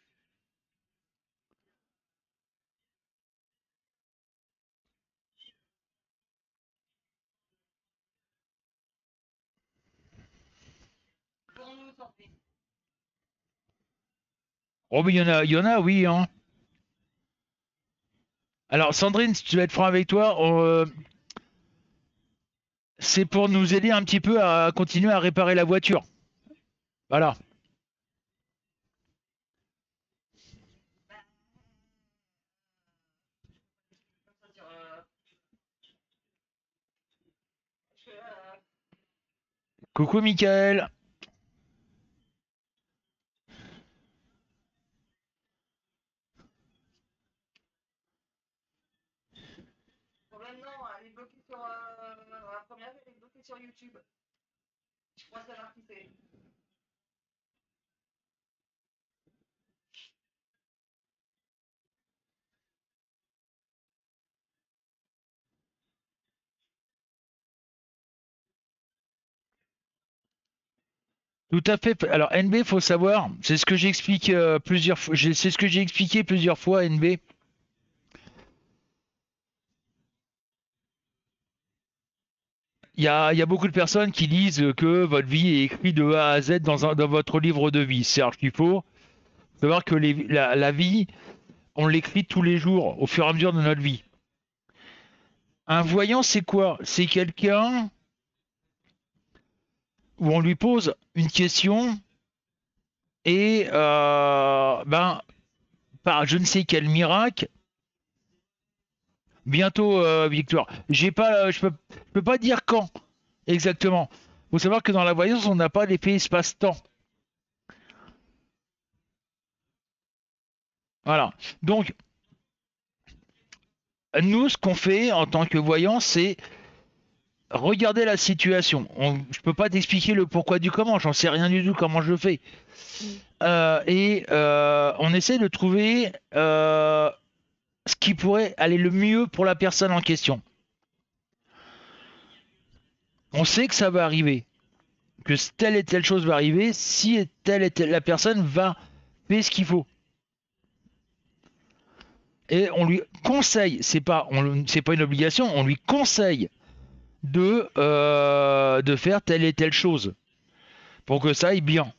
Pour nous. Oh, mais il y en a, y en a, oui. Hein. Alors, Sandrine, si tu vas être franc avec toi, on, euh, c'est pour nous aider un petit peu à continuer à réparer la voiture. Voilà. Coucou, Michael. Bon, maintenant, elle est bloquée sur. Euh, la première, elle est bloquée sur YouTube. Savoir qui c'est. Tout à fait. Alors, NB, faut savoir, c'est ce que j'explique euh, plusieurs fois. C'est ce que j'ai expliqué plusieurs fois, NB. Il y a, beaucoup de personnes qui disent que votre vie est écrite de A à Z dans, votre livre de vie. C'est qu'il faut savoir que la vie, on l'écrit tous les jours, au fur et à mesure de notre vie. Un voyant, c'est quoi? C'est quelqu'un où on lui pose une question et euh, ben par je ne sais quel miracle bientôt euh, Victoire. J'ai pas je peux, je peux pas dire quand exactement. Faut savoir que dans la voyance on n'a pas d'effet espace-temps. Voilà. Donc nous ce qu'on fait en tant que voyant c'est regarder la situation. On, je peux pas t'expliquer le pourquoi du comment, j'en sais rien du tout comment je fais. Euh, et euh, on essaie de trouver euh, ce qui pourrait aller le mieux pour la personne en question. On sait que ça va arriver, que telle et telle chose va arriver si telle et telle la personne va faire ce qu'il faut. Et on lui conseille, c'est pas, c'est pas une obligation, on lui conseille de, euh, de faire telle et telle chose pour que ça aille bien.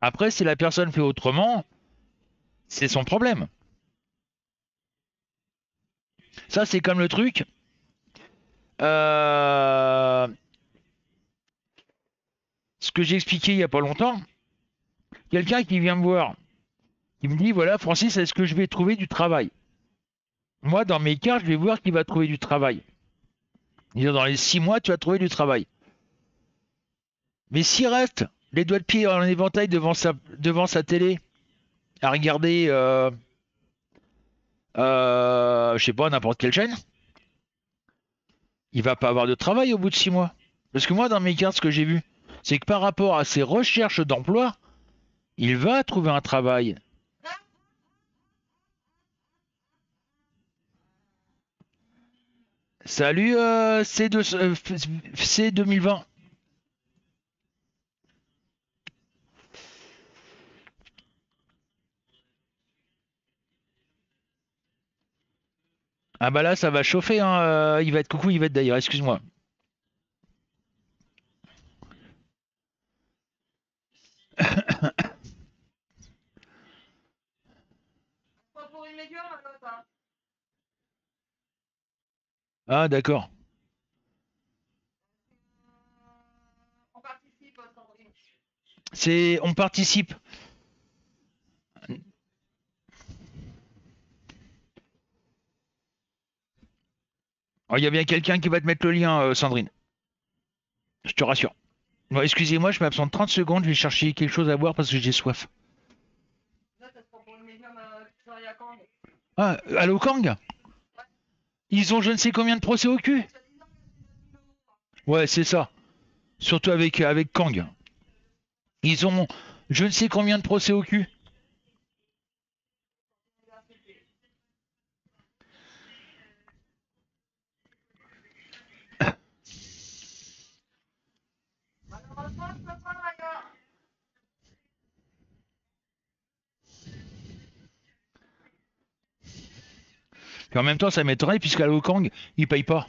Après, si la personne fait autrement, c'est son problème. Ça, c'est comme le truc. euh, ce que j'ai expliqué il n'y a pas longtemps. Quelqu'un qui vient me voir, qui me dit voilà, Francis, est-ce que je vais trouver du travail? Moi, dans mes cas, je vais voir qui va trouver du travail. Dans les six mois, tu vas trouver du travail. Mais s'il reste les doigts de pied en éventail devant sa, devant sa télé, à regarder, euh, euh, je sais pas, n'importe quelle chaîne, il va pas avoir de travail au bout de six mois. Parce que moi, dans mes cartes, ce que j'ai vu, c'est que par rapport à ses recherches d'emploi, il va trouver un travail. Salut euh, C2, euh, C 2020. Ah bah là ça va chauffer hein, euh, Yvette. Coucou Yvette d'ailleurs, excuse-moi. Pas pour une médium, la note, hein. Ah d'accord. C'est on participe. Il y a bien quelqu'un qui va te mettre le lien, euh, Sandrine. Je te rassure. Excusez-moi, je m'absente 30 secondes, je vais chercher quelque chose à boire parce que j'ai soif. Euh. Ah, allô Kang? Ils ont je ne sais combien de procès au cul? Ouais, c'est ça. Surtout avec, avec Kang. Ils ont je ne sais combien de procès au cul? En même temps, ça m'étonnerait puisqu'à Lokang, ils payent pas.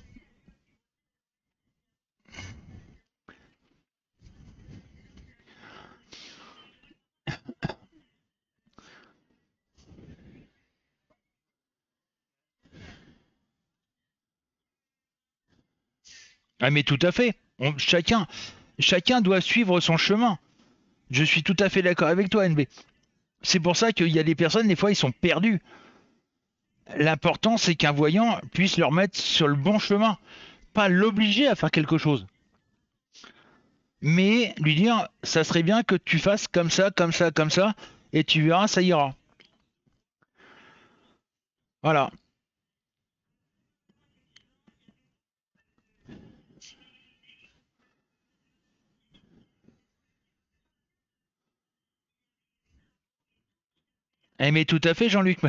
Ah mais tout à fait. Chacun, chacun doit suivre son chemin. Je suis tout à fait d'accord avec toi, NB. C'est pour ça qu'il y a des personnes, des fois, ils sont perdus. L'important, c'est qu'un voyant puisse leur mettre sur le bon chemin, pas l'obliger à faire quelque chose. Mais lui dire, ça serait bien que tu fasses comme ça, comme ça, comme ça, et tu verras, ça ira. Voilà. Eh mais tout à fait, Jean-Luc.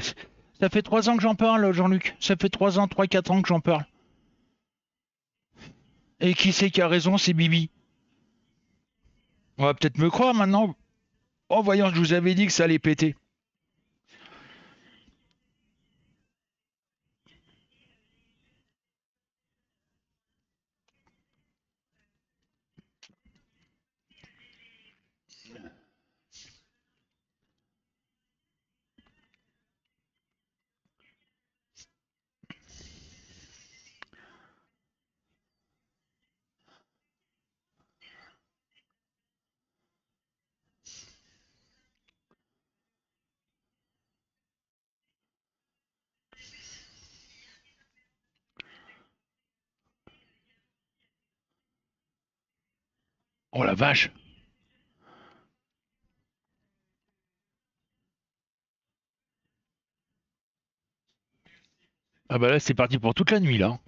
Ça fait trois ans que j'en parle, Jean-Luc. Ça fait trois ans, trois, quatre ans que j'en parle. Et qui c'est qui a raison, c'est Bibi. On va peut-être me croire maintenant. Oh, voyons, je vous avais dit que ça allait péter. Oh la vache. Ah bah là, c'est parti pour toute la nuit, là.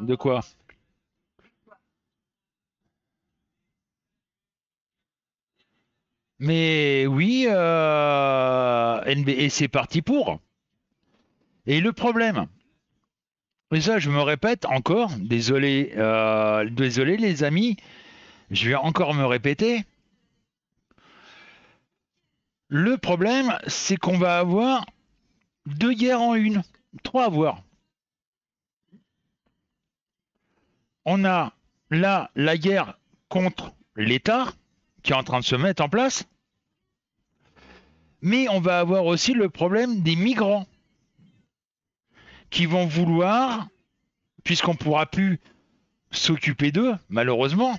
De quoi Mais oui, euh, NB et c'est parti pour. Et le problème, et ça je me répète encore, désolé, euh, désolé les amis, je vais encore me répéter. Le problème, c'est qu'on va avoir deux guerres en une, trois à voir. On a là la guerre contre l'État qui est en train de se mettre en place, mais on va avoir aussi le problème des migrants qui vont vouloir, puisqu'on pourra plus s'occuper d'eux, malheureusement,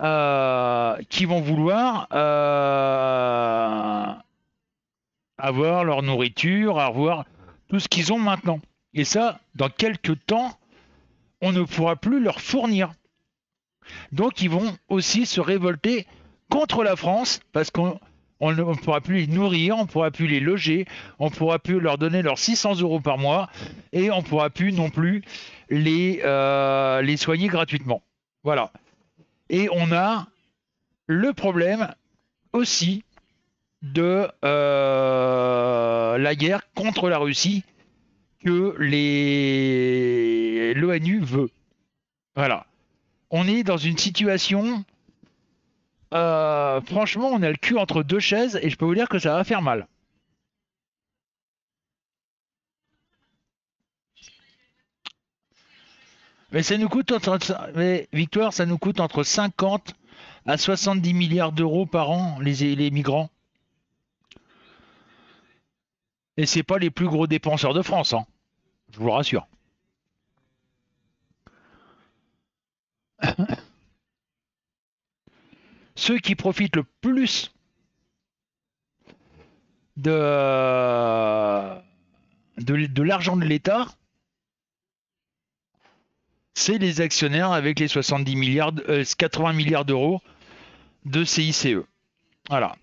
euh, qui vont vouloir euh, avoir leur nourriture, avoir tout ce qu'ils ont maintenant. Et ça, dans quelques temps, on ne pourra plus leur fournir. Donc ils vont aussi se révolter contre la France parce qu'on on ne pourra plus les nourrir, on ne pourra plus les loger, on pourra plus leur donner leurs 600 euros par mois et on ne pourra plus non plus les, euh, les soigner gratuitement. Voilà. Et on a le problème aussi de euh, la guerre contre la Russie que les l'ONU veut. Voilà. On est dans une situation euh, franchement, on a le cul entre deux chaises et je peux vous dire que ça va faire mal. Mais ça nous coûte entre, Victoire, ça nous coûte entre 50 à 70 milliards d'euros par an les, les migrants. Et c'est pas les plus gros dépenseurs de France, hein. Je vous rassure. Ceux qui profitent le plus de, l'argent de l'État, c'est les actionnaires avec les 70 milliards, euh, 80 milliards d'euros de CICE. Voilà.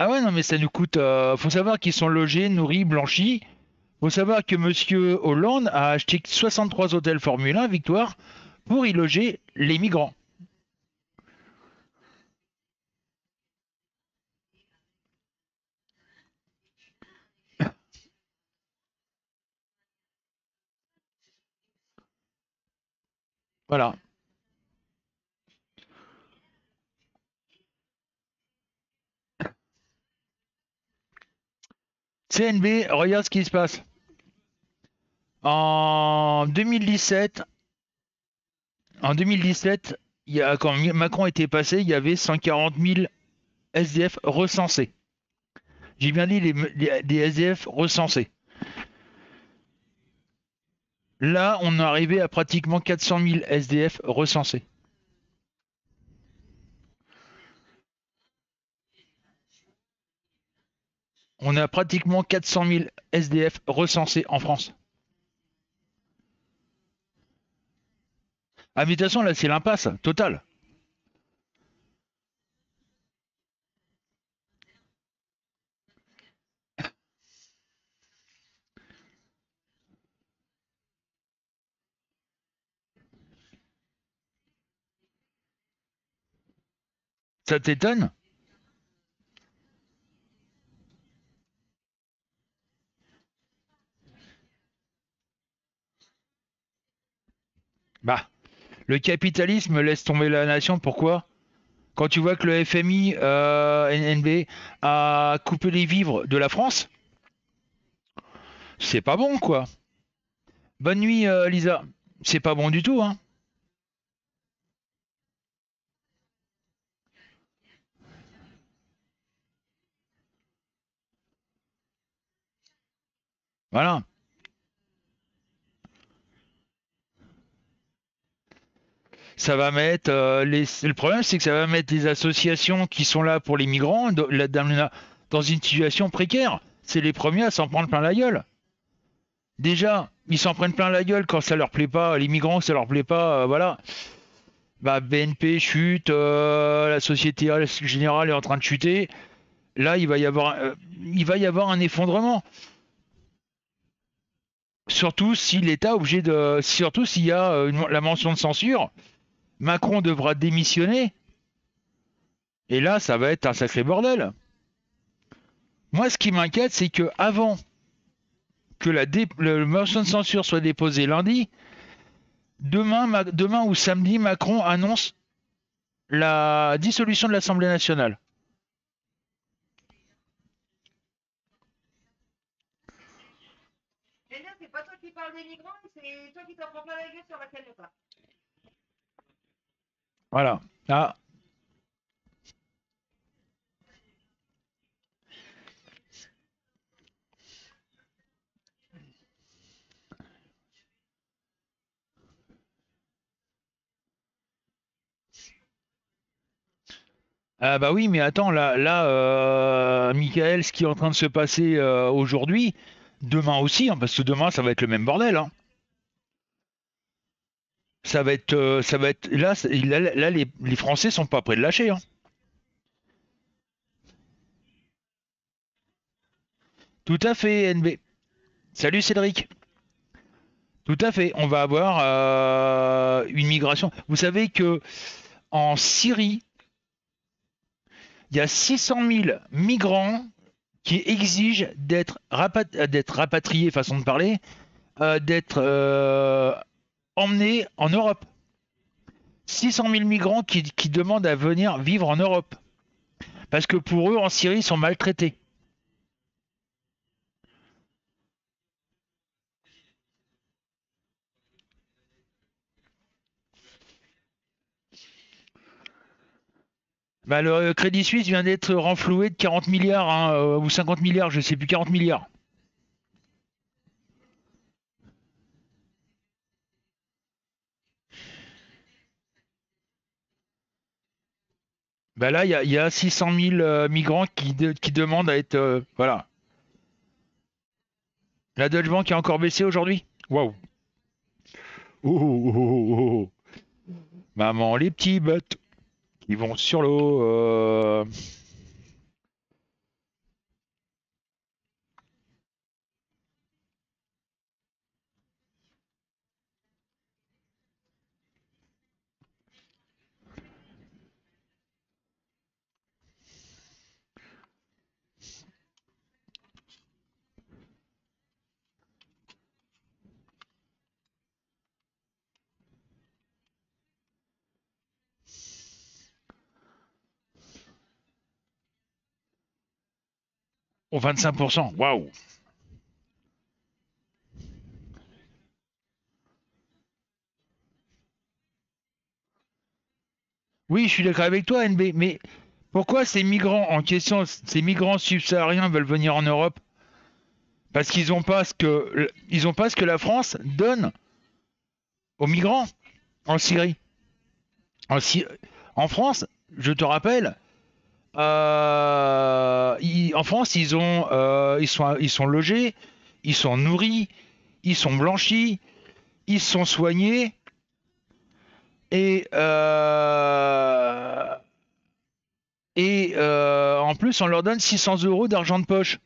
Ah ouais, non, mais ça nous coûte. Euh, faut savoir qu'ils sont logés, nourris, blanchis. Faut savoir que Monsieur Hollande a acheté 63 hôtels Formule 1 Victoire pour y loger les migrants. Voilà. CNB, regarde ce qui se passe. En 2017, en 2017, il y a, quand Macron était passé, il y avait 140 000 SDF recensés. J'ai bien dit les, SDF recensés. Là, on est arrivé à pratiquement 400 000 SDF recensés. On a pratiquement 400 000 SDF recensés en France. Ah, mais de toute façon, là, c'est l'impasse totale. Ça t'étonne? Bah, le capitalisme laisse tomber la nation. Pourquoi? Quand tu vois que le FMI, euh, NNB, a coupé les vivres de la France, c'est pas bon, quoi. Bonne nuit, euh, Lisa. C'est pas bon du tout, hein. Voilà. Ça va mettre euh, les... Le problème, c'est que ça va mettre les associations qui sont là pour les migrants dans, une situation précaire. C'est les premiers à s'en prendre plein la gueule. Déjà, ils s'en prennent plein la gueule quand ça leur plaît pas. Les migrants, ça leur plaît pas. euh, voilà. Bah, BNP chute, euh, la Société Générale est en train de chuter. Là, il va y avoir, il va y avoir un effondrement. Surtout si l'État obligé de, surtout s'il y a la mention de censure, Macron devra démissionner. Et là, ça va être un sacré bordel. Moi, ce qui m'inquiète, c'est que avant que le motion de censure soit déposée lundi, demain, Ma- demain ou samedi, Macron annonce la dissolution de l'Assemblée nationale. C'est pas toi qui t'en plein la gueule sur. Voilà. Ah. Ah bah oui, mais attends, là, là euh, Michael, ce qui est en train de se passer euh, aujourd'hui, demain aussi, hein, parce que demain, ça va être le même bordel. hein. Ça va être, euh, ça va être, là, là, les, les Français sont pas prêts de lâcher. hein. Tout à fait, NB. Salut Cédric. Tout à fait. On va avoir euh, une migration. Vous savez que en Syrie, il y a 600 000 migrants qui exigent d'être rapat- rapatriés, façon de parler, euh, d'être emmenés en Europe. 600 000 migrants qui, demandent à venir vivre en Europe. Parce que pour eux, en Syrie, ils sont maltraités. Bah, le Crédit Suisse vient d'être renfloué de 40 milliards hein, euh, ou 50 milliards, je sais plus, 40 milliards. Bah là, il y a, il y a 600 000 euh, migrants qui, de- qui demandent à être. euh, voilà. La Deutsche Bank a encore baissé aujourd'hui Waouh Oh, oh, oh. Maman, les petits bottes qui vont sur l'eau. Au 25%. Waouh. Oui, je suis d'accord avec toi, NB, mais pourquoi ces migrants en question, ces migrants subsahariens veulent venir en Europe? Parce qu'ils n'ont pas ce que ils ont pas ce que la France donne aux migrants en Syrie. En, Sy- en France, je te rappelle, euh, en France, euh, ils sont, logés, ils sont nourris, ils sont blanchis, ils sont soignés et euh, en plus, on leur donne 600 euros d'argent de poche.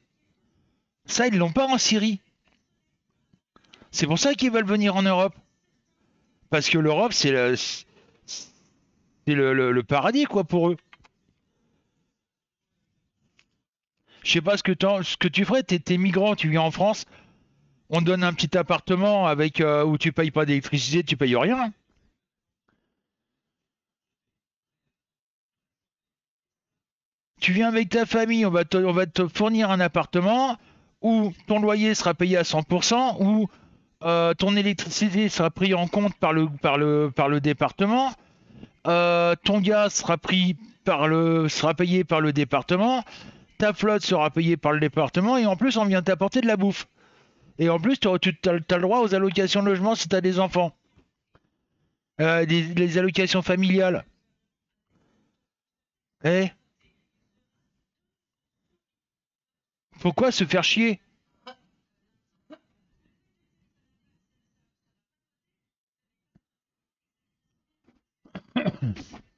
Ça, ils l'ont pas en Syrie. C'est pour ça qu'ils veulent venir en Europe. Parce que l'Europe, c'est le- le paradis, quoi, pour eux. Je sais pas ce que, tu ferais, t'es, t'es migrant, tu viens en France, on donne un petit appartement avec euh, où tu payes pas d'électricité, tu payes rien. Tu viens avec ta famille, on va te, fournir un appartement où ton loyer sera payé à 100%, où euh, ton électricité sera pris en compte par le, par le, par le département, euh, ton gaz sera payé par le département, ta flotte sera payée par le département et en plus on vient t'apporter de la bouffe. Et en plus tu as, le droit aux allocations de logement si tu as des enfants. Euh, des, les allocations familiales. Eh? Pourquoi se faire chier?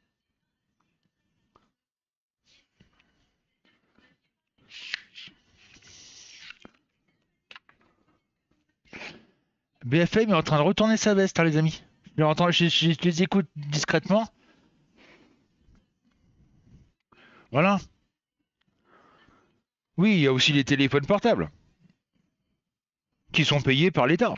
BFM est en train de retourner sa veste, hein, les amis. Je, les écoute discrètement. Voilà. Oui, il y a aussi les téléphones portables qui sont payés par l'État.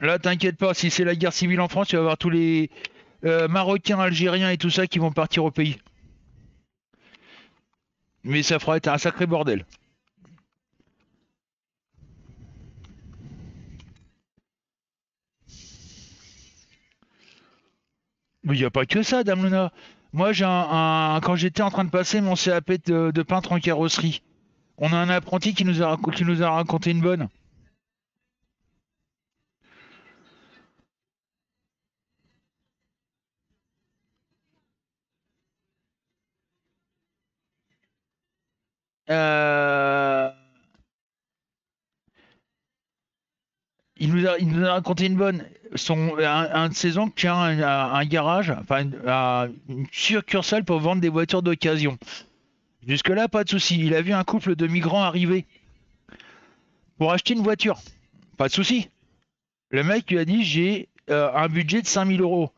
Là, t'inquiète pas, si c'est la guerre civile en France, tu vas avoir tous les euh, Marocains, Algériens et tout ça qui vont partir au pays. Mais ça fera être un sacré bordel. Mais il n'y a pas que ça, Dame Luna. Moi, j'ai un, quand j'étais en train de passer mon CAP de, peintre en carrosserie, on a un apprenti qui nous a, qui nous a raconté une bonne. Euh, Il nous a, raconté une bonne. Son, un, de ses oncles tient un, un garage, enfin une, un- une succursale pour vendre des voitures d'occasion. Jusque-là, pas de souci. Il a vu un couple de migrants arriver pour acheter une voiture. Pas de souci. Le mec lui a dit J'ai euh, un budget de 5000 euros.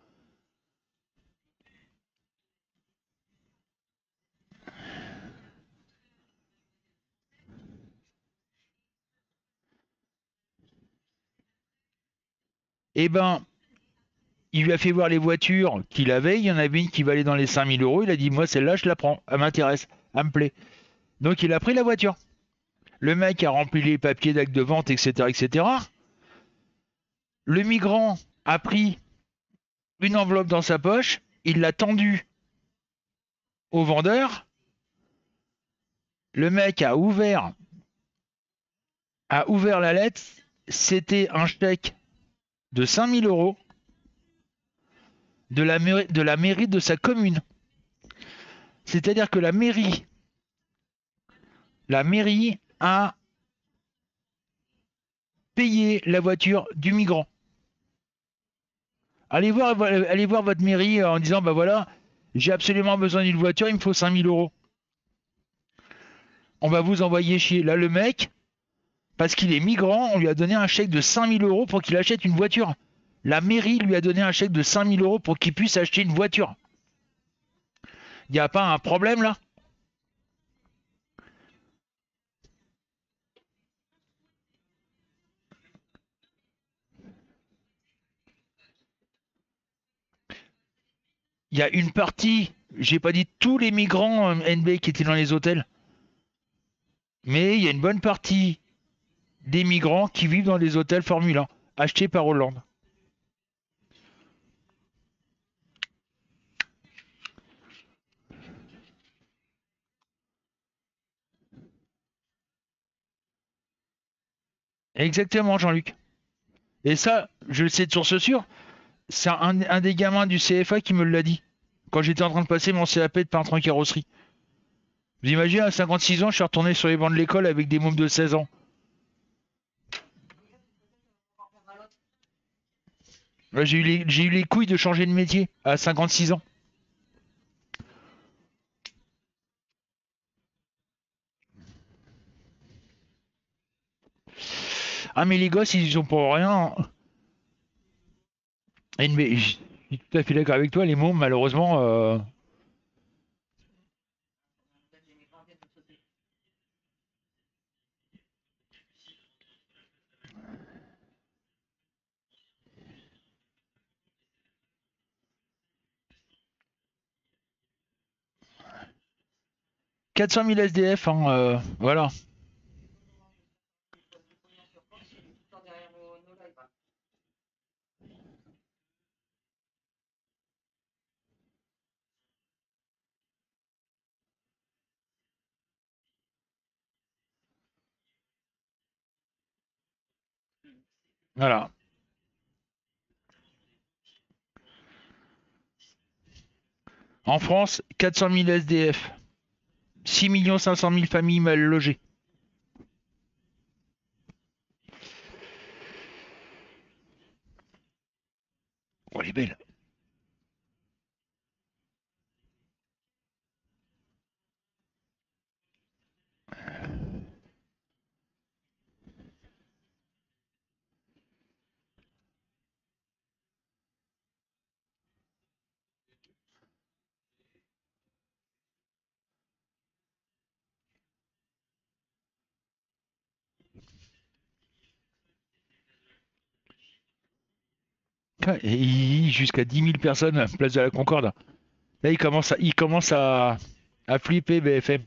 Eh ben, il lui a fait voir les voitures qu'il avait. Il y en avait une qui valait dans les 5000 euros. Il a dit Moi, celle-là, je la prends. Elle m'intéresse. Elle me plaît. Donc, il a pris la voiture. Le mec a rempli les papiers d'acte de vente, etc., etc. Le migrant a pris une enveloppe dans sa poche. Il l'a tendue au vendeur. Le mec a ouvert, a ouvert la lettre. C'était un chèque de 5000 euros de la, mairie, de sa commune. C'est-à-dire que la mairie, la mairie a payé la voiture du migrant. Allez voir, allez voir votre mairie en disant bah voilà, j'ai absolument besoin d'une voiture, il me faut 5000 euros. On va vous envoyer chier. Là, le mec, parce qu'il est migrant, on lui a donné un chèque de 5000 euros pour qu'il achète une voiture. La mairie lui a donné un chèque de 5000 euros pour qu'il puisse acheter une voiture. Il n'y a pas un problème là? Il y a une partie, j'ai pas dit tous les migrants euh, NBA qui étaient dans les hôtels, mais il y a une bonne partie des migrants qui vivent dans des hôtels Formule 1 achetés par Hollande. Exactement, Jean-Luc. Et ça, je le sais de source sûre, c'est un, un des gamins du CFA qui me l'a dit. Quand j'étais en train de passer mon CAP de peintre en carrosserie. Vous imaginez, à 56 ans, je suis retourné sur les bancs de l'école avec des mômes de 16 ans. J'ai eu, les- eu les couilles de changer de métier à 56 ans. Ah mais les gosses, ils sont pour rien. Et mais je suis tout à fait d'accord avec toi, les mômes, malheureusement. euh, « 400 000 SDF, hein, euh, voilà. Voilà. En France, 400 000 SDF. 6 500 000 familles mal logées. Oh, elle est belle. Et jusqu'à 10 000 personnes, place de la Concorde. Là, il commence à, il commence à, à flipper BFM.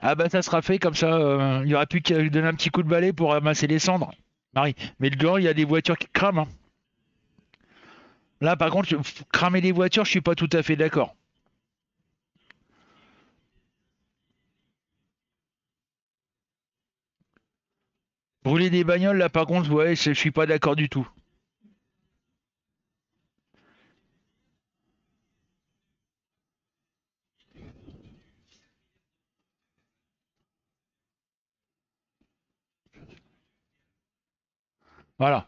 Ah bah ça sera fait comme ça, euh, il y aura plus qu'à lui donner un petit coup de balai pour ramasser les cendres. Marie. Mais dedans, il y a des voitures qui crament. hein. Là, par contre, cramer les voitures, je suis pas tout à fait d'accord. Brûler des bagnoles, là, par contre, ouais, je suis pas d'accord du tout. Voilà.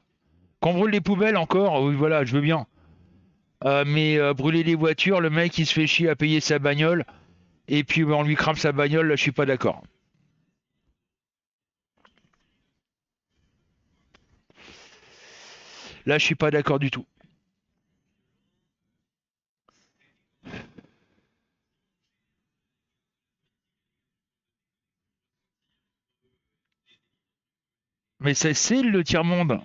Qu'on brûle les poubelles encore, oui, voilà, je veux bien. Euh, mais euh, brûler les voitures, le mec il se fait chier à payer sa bagnole, et puis bah, on lui crame sa bagnole, là je suis pas d'accord. Là je suis pas d'accord du tout. Mais c'est le tiers-monde.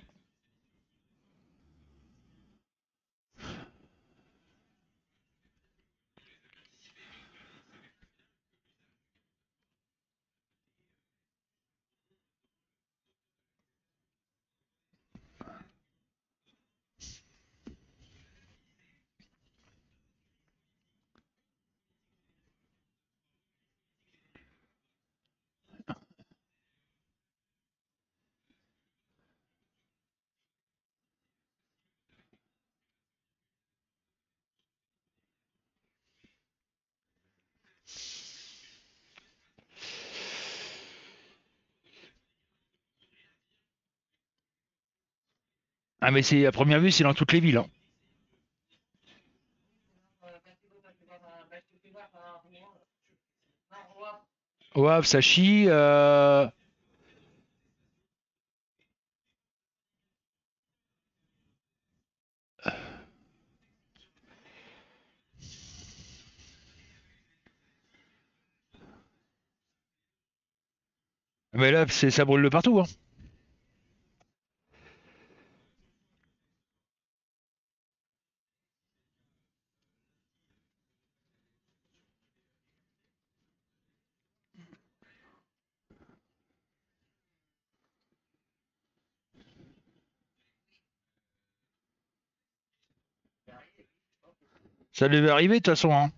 Ah mais c'est à première vue, c'est dans toutes les villes. hein. Ouah, ça euh, Mais là, ça brûle de partout. Hein. Ça devait arriver de toute façon. Hein.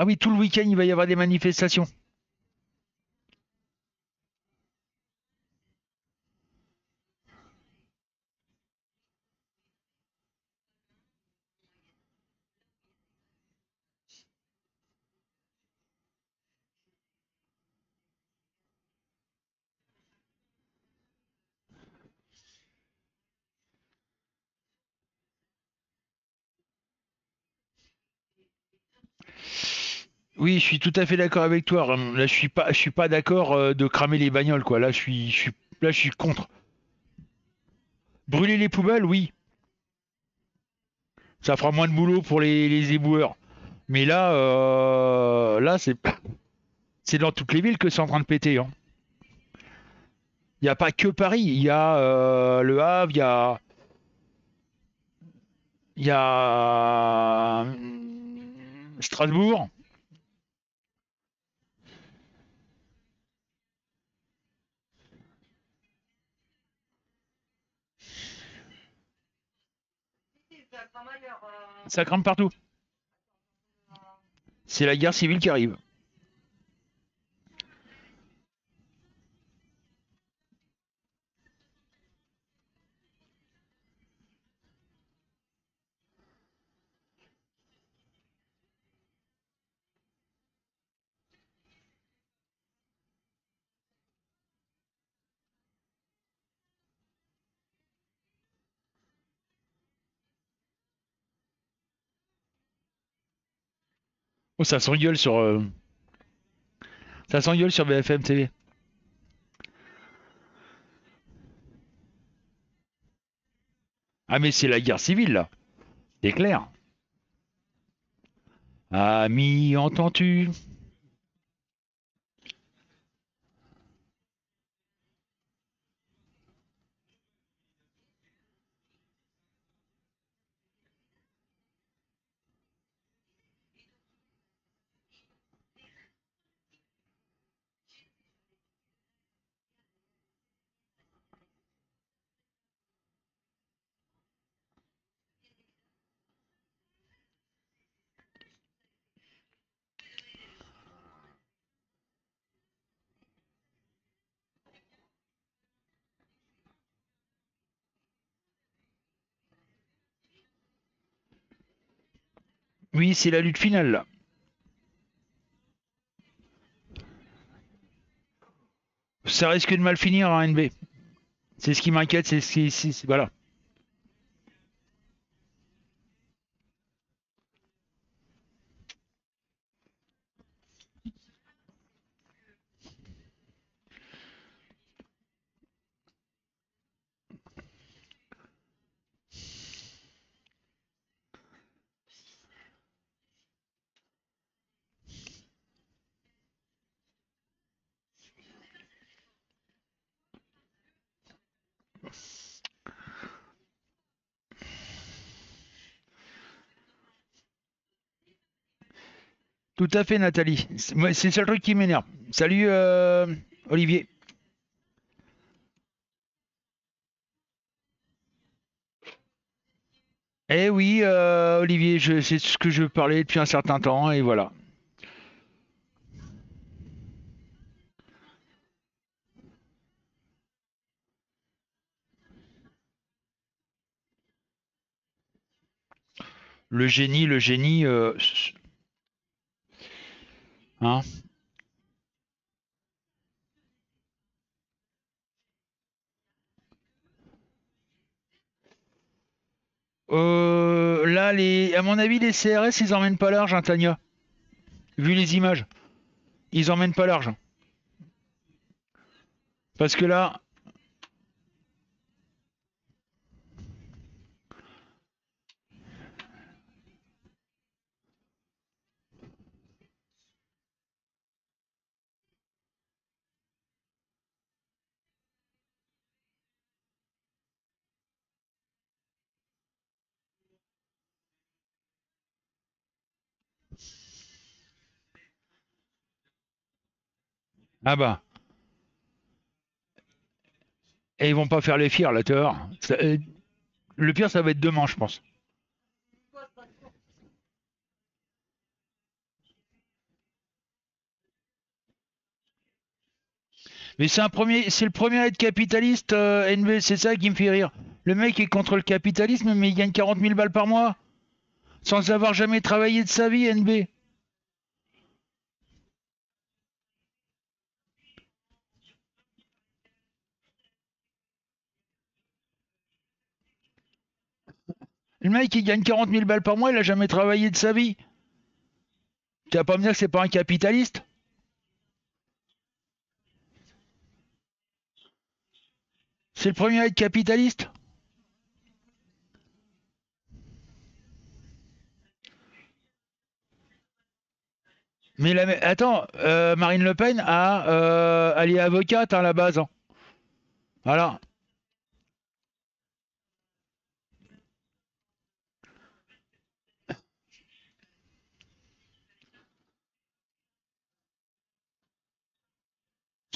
Ah oui, tout le week-end, il va y avoir des manifestations. Oui, je suis tout à fait d'accord avec toi. Là, je suis pas, je suis pas d'accord euh, de cramer les bagnoles, quoi. Là, je suis, je suis, là, je suis contre. Brûler les poubelles, oui. Ça fera moins de boulot pour les, éboueurs. Mais là, euh, là, c'est, c'est dans toutes les villes que c'est en train de péter. hein. Il n'y a pas que Paris. Il y a euh, Le Havre, il y a, il y a hum, Strasbourg. Ça crame partout. C'est la guerre civile qui arrive. Oh, ça s'engueule sur. euh, Ça s'engueule sur BFM TV. Ah, mais c'est la guerre civile, là. C'est clair. Ami, entends-tu? Oui, c'est la lutte finale, là. Ça risque de mal finir en NB. C'est ce qui m'inquiète, c'est ce qui. Voilà. Tout à fait, Nathalie. C'est le seul truc qui m'énerve. Salut, euh, Olivier. Eh oui, euh, Olivier, c'est ce que je parlais depuis un certain temps, et voilà. Le génie, le génie, euh, hein? Euh, là, à mon avis, les CRS, ils emmènent pas large, hein, Tania. Vu les images, ils emmènent pas large. Parce que là, Ah bah. Et ils vont pas faire les fiers là, tu euh, Le pire, ça va être demain, je pense. Mais c'est un premier, c'est le premier à être capitaliste, euh, NB, c'est ça qui me fait rire. Le mec est contre le capitalisme, mais il gagne 40 000 balles par mois. Sans avoir jamais travaillé de sa vie, NB. Le mec, il gagne 40 000 balles par mois, il a jamais travaillé de sa vie. Tu vas pas me dire que c'est pas un capitaliste? C'est le premier à être capitaliste? Mais attends, euh, Marine Le Pen a, euh, elle est avocate hein, à la base. hein. Voilà.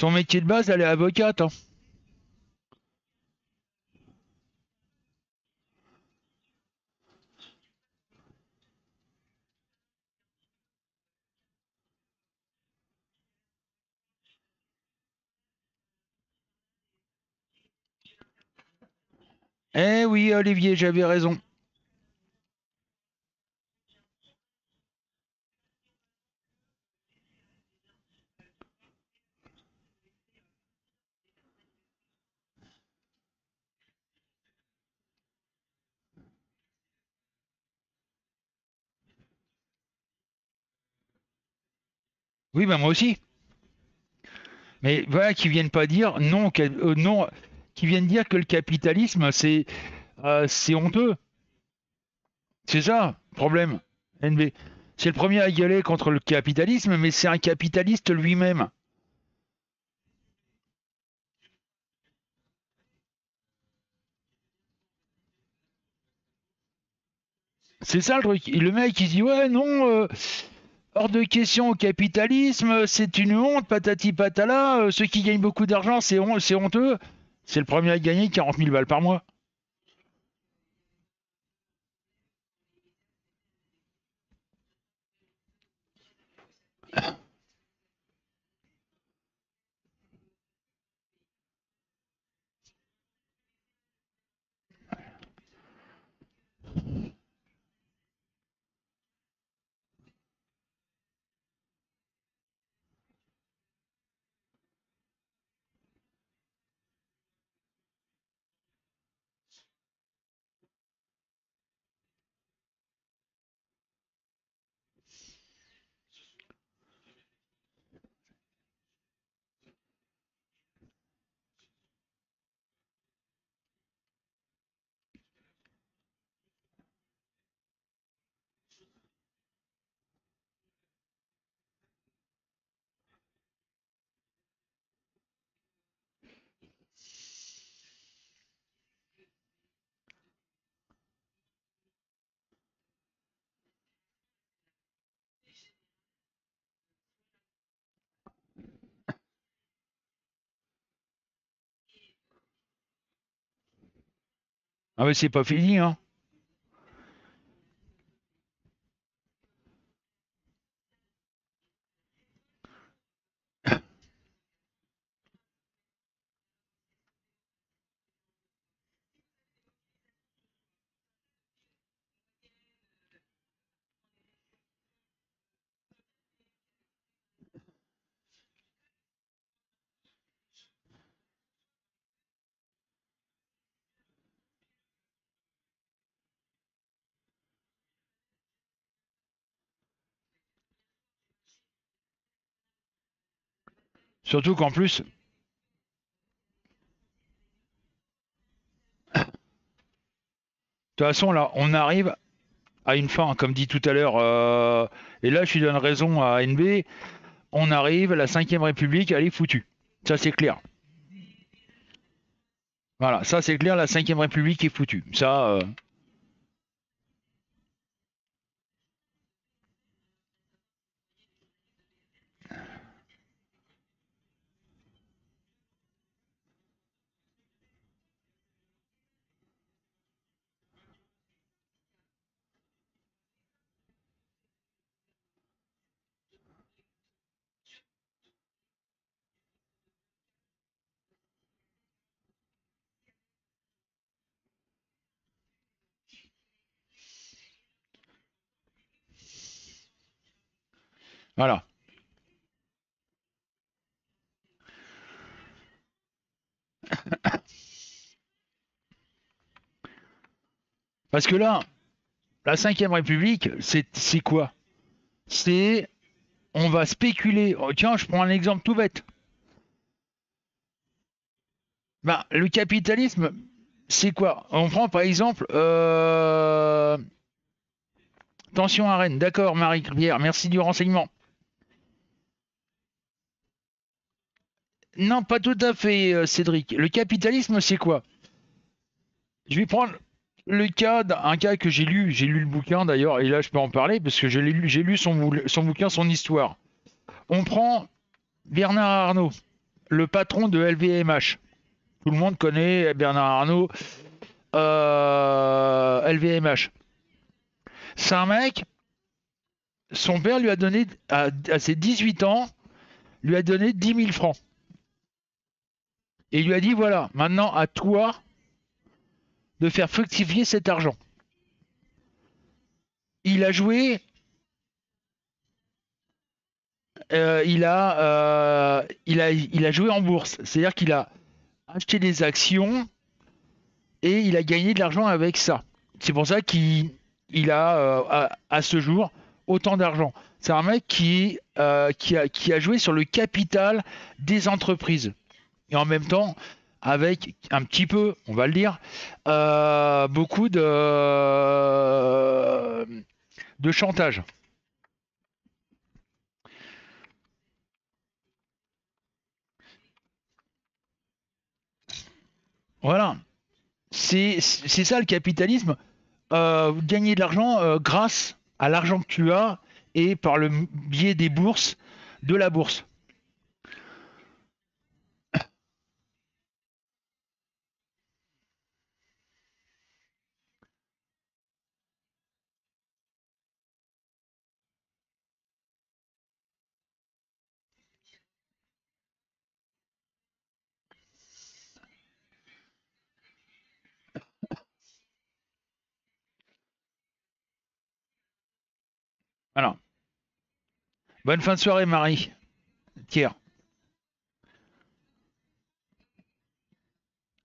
Son métier de base, elle est avocate. hein. Eh oui, Olivier, j'avais raison. Oui, ben moi aussi. Mais voilà, qui viennent pas dire non, ca- euh, non, qui viennent dire que le capitalisme, c'est euh, honteux. C'est ça, problème. NB. C'est le premier à gueuler contre le capitalisme, mais c'est un capitaliste lui-même. C'est ça le truc. Le mec, il dit ouais, non, euh, hors de question au capitalisme, c'est une honte, patati patala. euh, ceux qui gagnent beaucoup d'argent, c'est hon- c'est honteux. C'est le premier à gagner 40 000 balles par mois. Ah mais c'est pas fini, hein. Surtout qu'en plus, de toute façon, là, on arrive à une fin, comme dit tout à l'heure, euh, et là, je lui donne raison à NB, on arrive, la 5ème République, elle est foutue. Ça, c'est clair. Voilà, ça, c'est clair, la 5ème République est foutue. Ça, euh, Voilà. Parce que là, la Ve République, c'est quoi? C'est on va spéculer. Oh, tiens, je prends un exemple tout bête. Ben, le capitalisme, c'est quoi? On prend par exemple. euh, Tension à Rennes. D'accord, Marie-Pierre, merci du renseignement. Non, pas tout à fait, euh, Cédric. Le capitalisme, c'est quoi? Je vais prendre le cas d'un cas que j'ai lu. J'ai lu le bouquin d'ailleurs, et là je peux en parler parce que j'ai lu son, bou- son bouquin, son histoire. On prend Bernard Arnault, le patron de LVMH. Tout le monde connaît Bernard Arnault, euh, LVMH. C'est un mec, son père lui a donné, à, à ses 18 ans, lui a donné 10 000 francs. Et il lui a dit voilà, maintenant à toi de faire fructifier cet argent. Il a joué, euh, il, a, euh, il, a, il a joué en bourse, c'est-à-dire qu'il a acheté des actions et il a gagné de l'argent avec ça. C'est pour ça qu'il il a euh, à, ce jour autant d'argent. C'est un mec qui a joué sur le capital des entreprises. Et en même temps, avec un petit peu, on va le dire, euh, beaucoup de, de chantage. Voilà. C'est ça le capitalisme. Euh, gagner de l'argent euh, grâce à l'argent que tu as et par le biais des bourses, de la bourse. Voilà. Bonne fin de soirée, Marie. Tiens.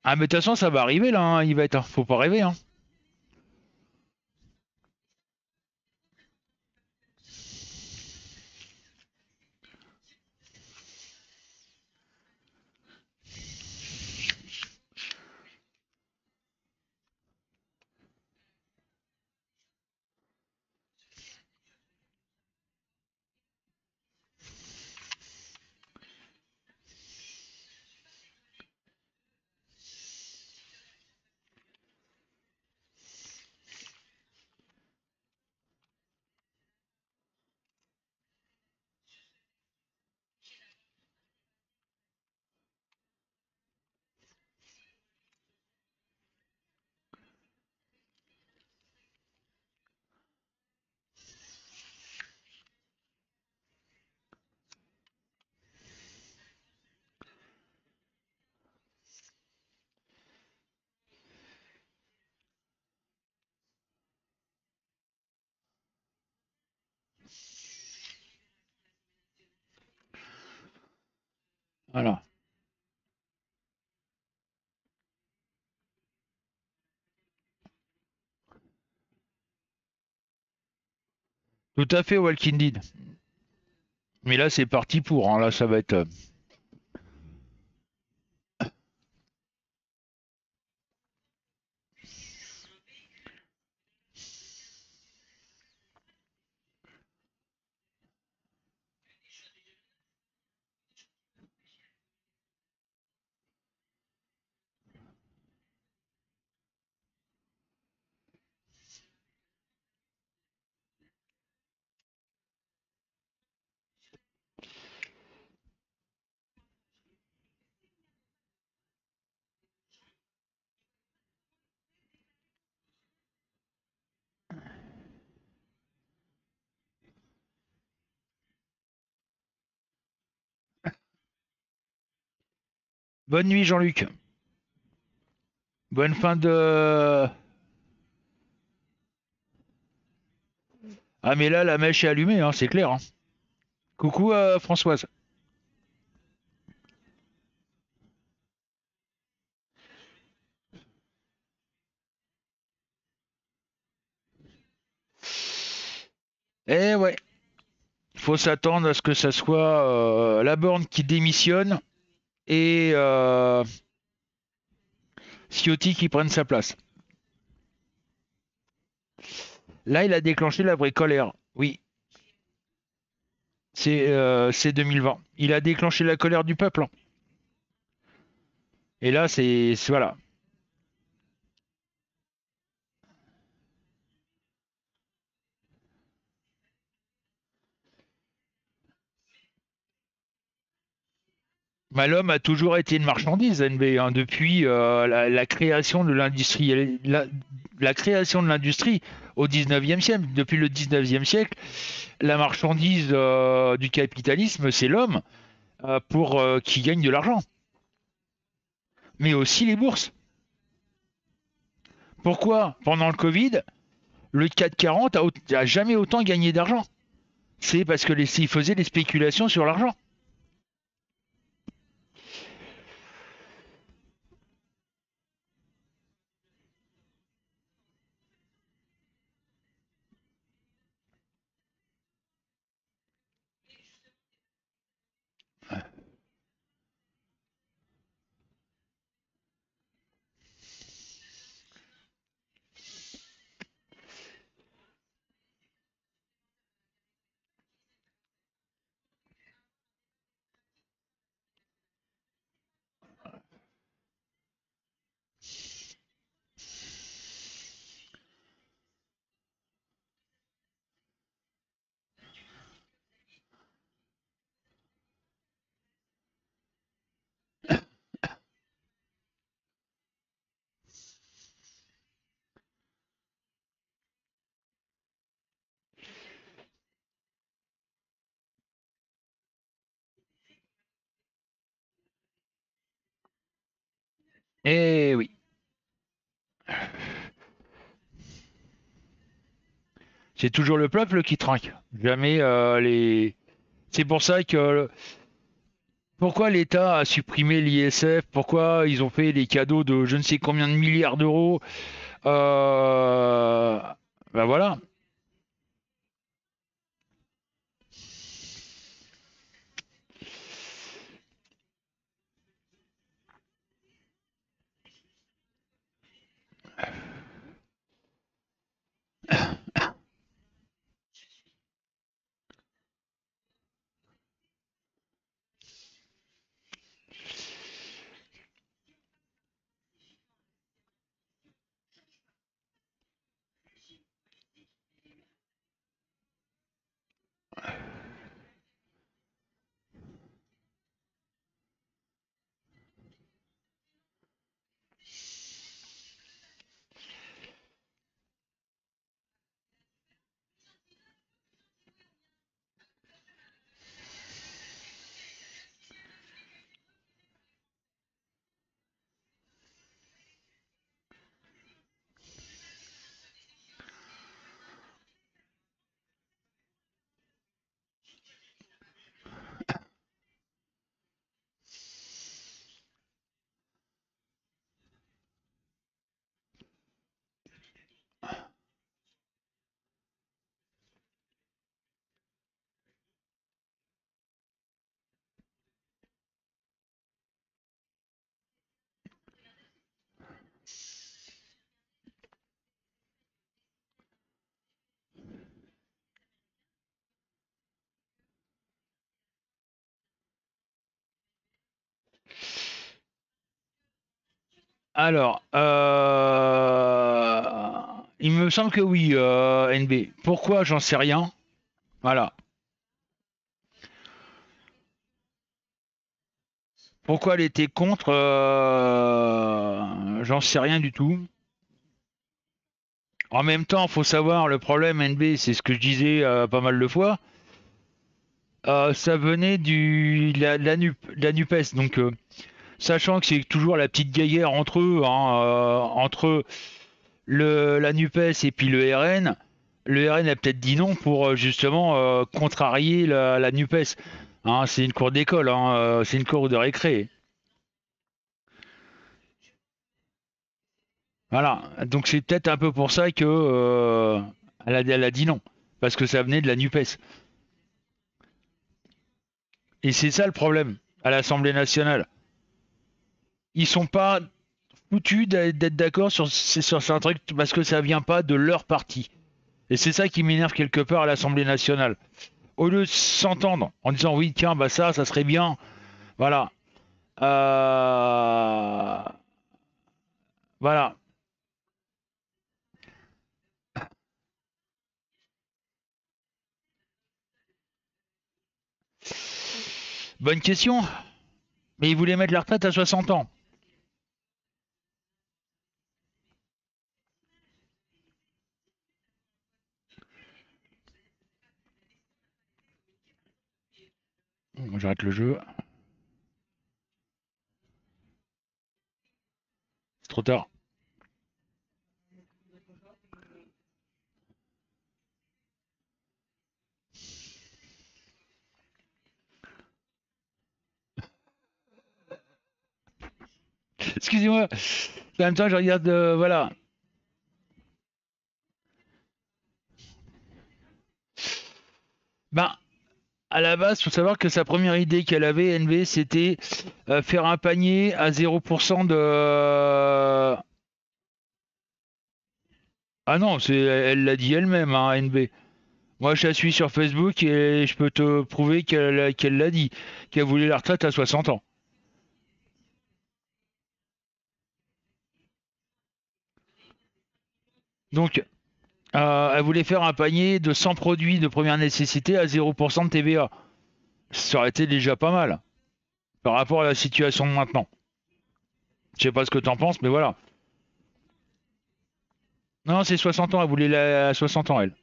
Ah, mais de toute façon, ça va arriver là, hein, Yvette. hein. Faut pas rêver. Hein. Voilà. Tout à fait, Walking Dead. Mais là, c'est parti pour. hein. Là, ça va être. Bonne nuit, Jean-Luc. Bonne fin de. Ah, mais là, la mèche est allumée, hein, c'est clair. hein. Coucou euh, Françoise. Eh ouais. Faut s'attendre à ce que ça soit euh, la borne qui démissionne et euh, Ciotti qui prenne sa place. Là, il a déclenché la vraie colère. Oui. C'est euh, c'est 2020. Il a déclenché la colère du peuple. hein. Et là, c'est- voilà. L'homme a toujours été une marchandise, NB, hein, depuis euh, la, création de l'industrie, au 19e siècle. Depuis le 19e siècle, la marchandise euh, du capitalisme, c'est l'homme euh, pour qui gagne de l'argent. Mais aussi les bourses. Pourquoi? Pendant le Covid, le 440 a, a jamais autant gagné d'argent C'est parce que les, faisait des spéculations sur l'argent. Eh oui. C'est toujours le peuple qui trinque. Jamais euh, les. C'est pour ça que. Pourquoi l'État a supprimé l'ISF? Pourquoi ils ont fait des cadeaux de je ne sais combien de milliards d'euros? Euh... Ben voilà. Alors, euh, il me semble que oui, euh, NB. Pourquoi J'en sais rien. Voilà. Pourquoi elle était contre euh, J'en sais rien du tout. En même temps, faut savoir le problème NB, c'est ce que je disais pas mal de fois. Ça venait du la, la NUP- la Nupes, donc sachant que c'est toujours la petite guerre entre eux, hein, euh, entre la NUPES et puis le RN, le RN a peut-être dit non pour euh, justement euh, contrarier la, NUPES. Hein, c'est une cour d'école, hein, c'est une cour de récré. Voilà, donc c'est peut-être un peu pour ça que a dit non, parce que ça venait de la NUPES. Et c'est ça le problème à l'Assemblée nationale. Ils sont pas foutus d'être d'accord sur, sur sur un truc parce que ça vient pas de leur parti. Et c'est ça qui m'énerve quelque part à l'Assemblée nationale. Au lieu de s'entendre en disant oui, tiens, bah ça, ça serait bien. Voilà. Euh, Voilà. Bonne question. Mais ils voulaient mettre la retraite à 60 ans. J'arrête le jeu. C'est trop tard. Excusez-moi. En même temps, je regarde. euh, voilà. Ben, à la base, faut savoir que sa première idée qu'elle avait, NV, c'était euh, faire un panier à 0% de. Ah non, elle l'a dit elle-même, hein, NB. Moi, je la suis sur Facebook et je peux te prouver qu'elle qu'elle l'a dit, qu'elle voulait la retraite à 60 ans. Donc, euh, elle voulait faire un panier de 100 produits de première nécessité à 0% de TVA. Ça aurait été déjà pas mal par rapport à la situation de maintenant. Je sais pas ce que t'en penses, mais voilà. Non, c'est 60 ans, elle voulait la à 60 ans, elle.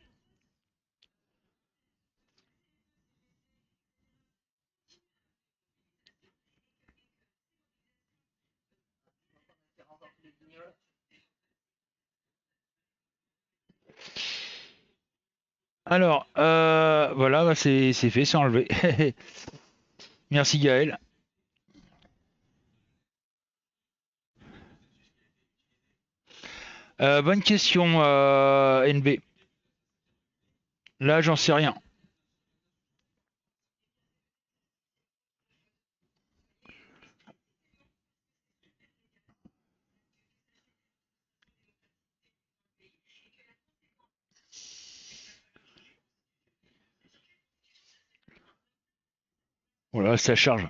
Alors, euh, voilà, bah, c'est fait, c'est enlevé. Merci Gaël. Euh, bonne question, euh, NB. Là, j'en sais rien. Voilà, ça charge.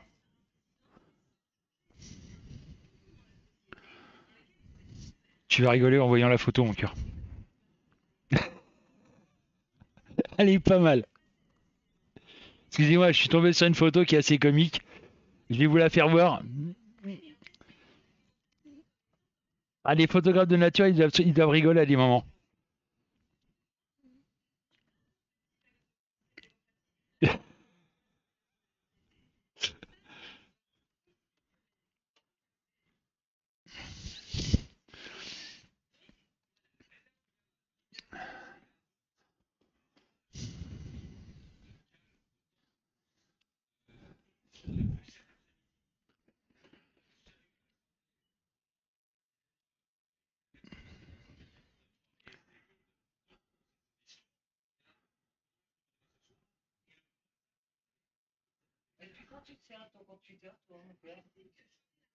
Tu vas rigoler en voyant la photo, mon cœur. Elle est pas mal. Excusez-moi, je suis tombé sur une photo qui est assez comique. Je vais vous la faire voir. Ah, les photographes de nature, ils doivent, ils doivent rigoler à des moments.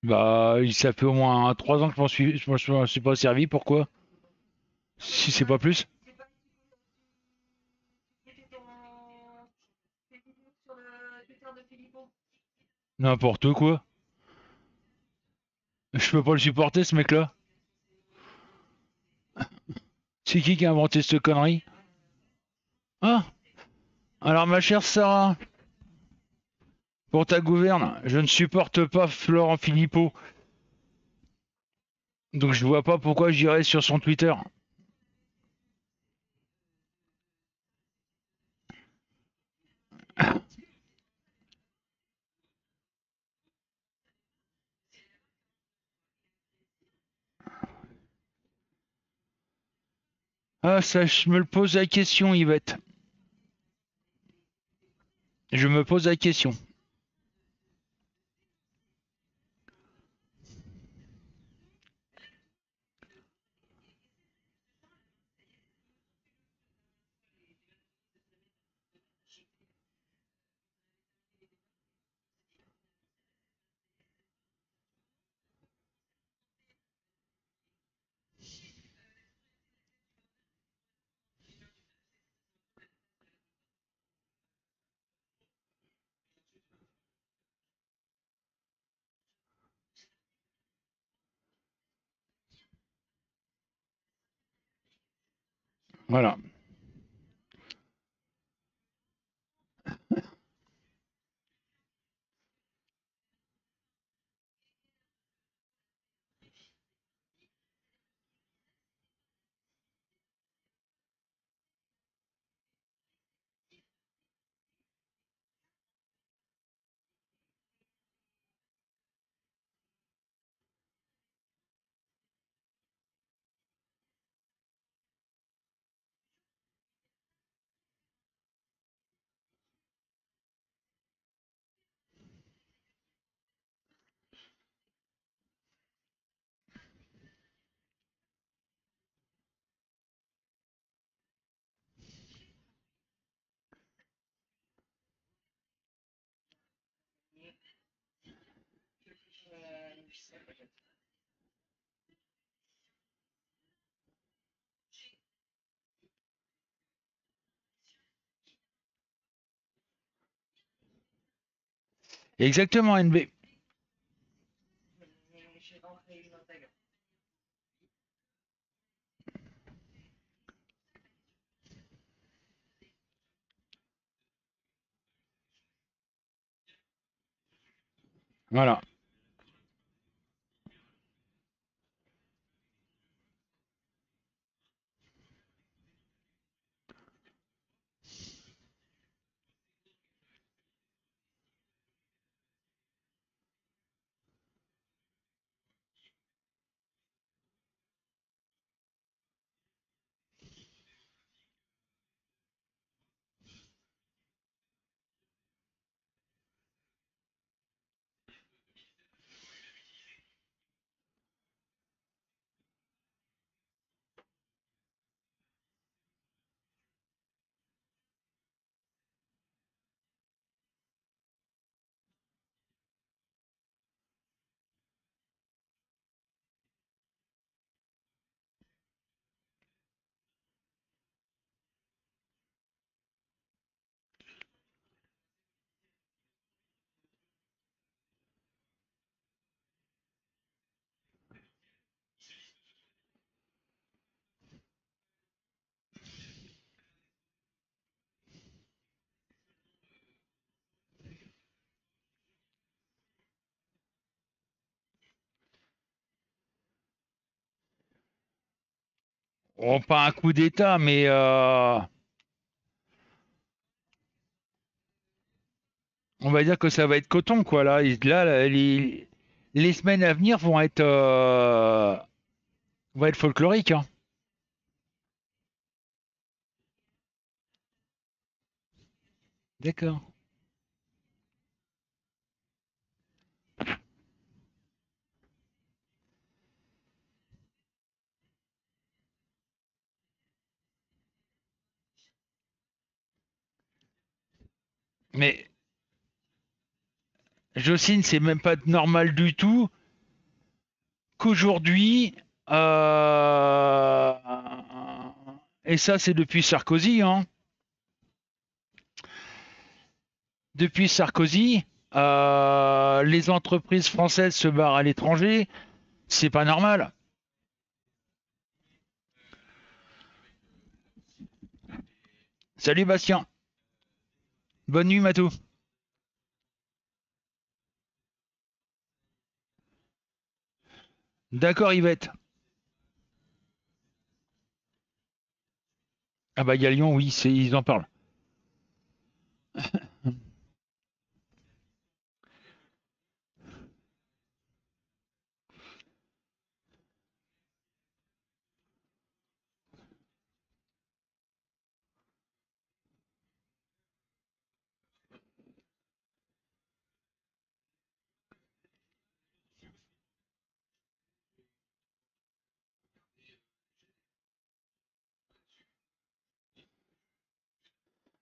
Bah, ça fait au moins 3 ans que je m'en suis, je m'en je m'en suis pas servi. Pourquoi? Si c'est pas plus? N'importe quoi. Je peux pas le supporter, ce mec-là. C'est qui qui a inventé cette connerie? Ah! Alors, ma chère Sarah, pour ta gouverne, je ne supporte pas Florent Philippot. Donc, je vois pas pourquoi j'irais sur son Twitter. Ah, ça, je me le pose la question, Yvette. Je me pose la question. Voilà. Exactement, NB. Voilà. Oh, pas un coup d'État, mais euh, on va dire que ça va être coton, quoi. Là, là, les, les semaines à venir vont être, euh, vont être folkloriques. hein. D'accord. Mais Jocelyne, c'est même pas normal du tout qu'aujourd'hui, euh, et ça c'est depuis Sarkozy, hein, depuis Sarkozy, euh, les entreprises françaises se barrent à l'étranger, c'est pas normal. Salut Bastien. Bonne nuit Matou. D'accord Yvette. Ah bah il y a oui, ils en parlent.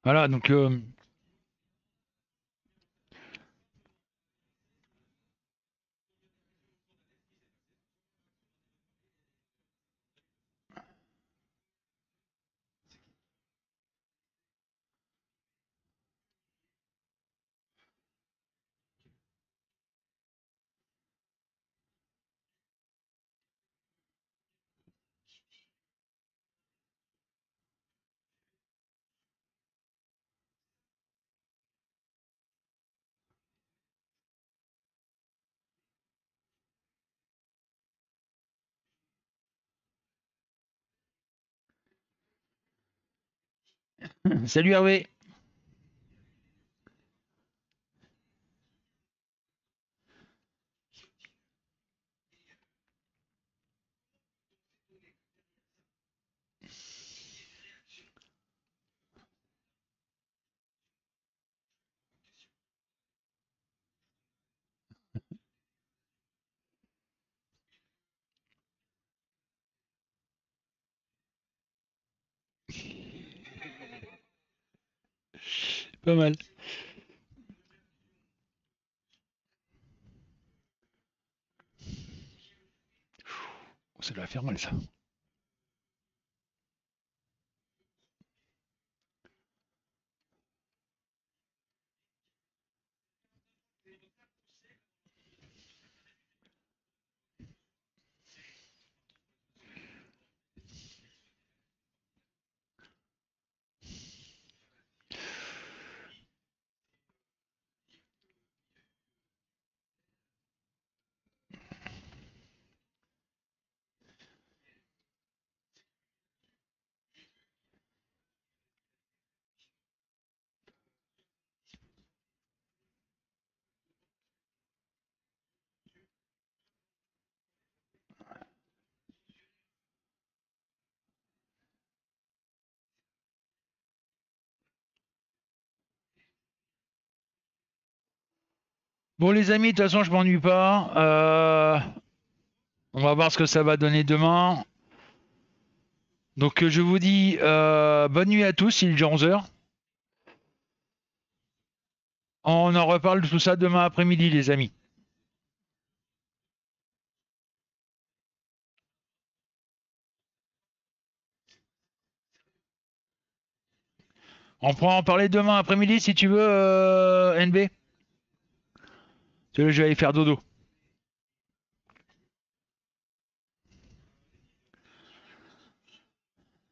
Voilà, donc. euh, Salut Hervé. Pas mal. Ça doit faire mal ça. Bon les amis, de toute façon je m'ennuie pas. Euh, On va voir ce que ça va donner demain. Donc euh, je vous dis euh, bonne nuit à tous, il est déjà 11h. On en reparle de tout ça demain après-midi les amis. On pourra en parler demain après-midi si tu veux, NB. Je vais aller faire dodo.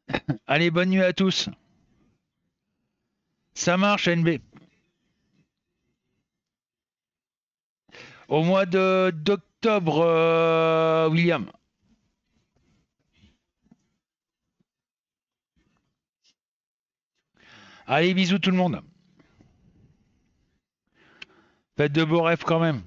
Allez, bonne nuit à tous. Ça marche, NB. Au mois de d'octobre, euh, William. Allez, bisous tout le monde. Faites de beaux rêves quand même.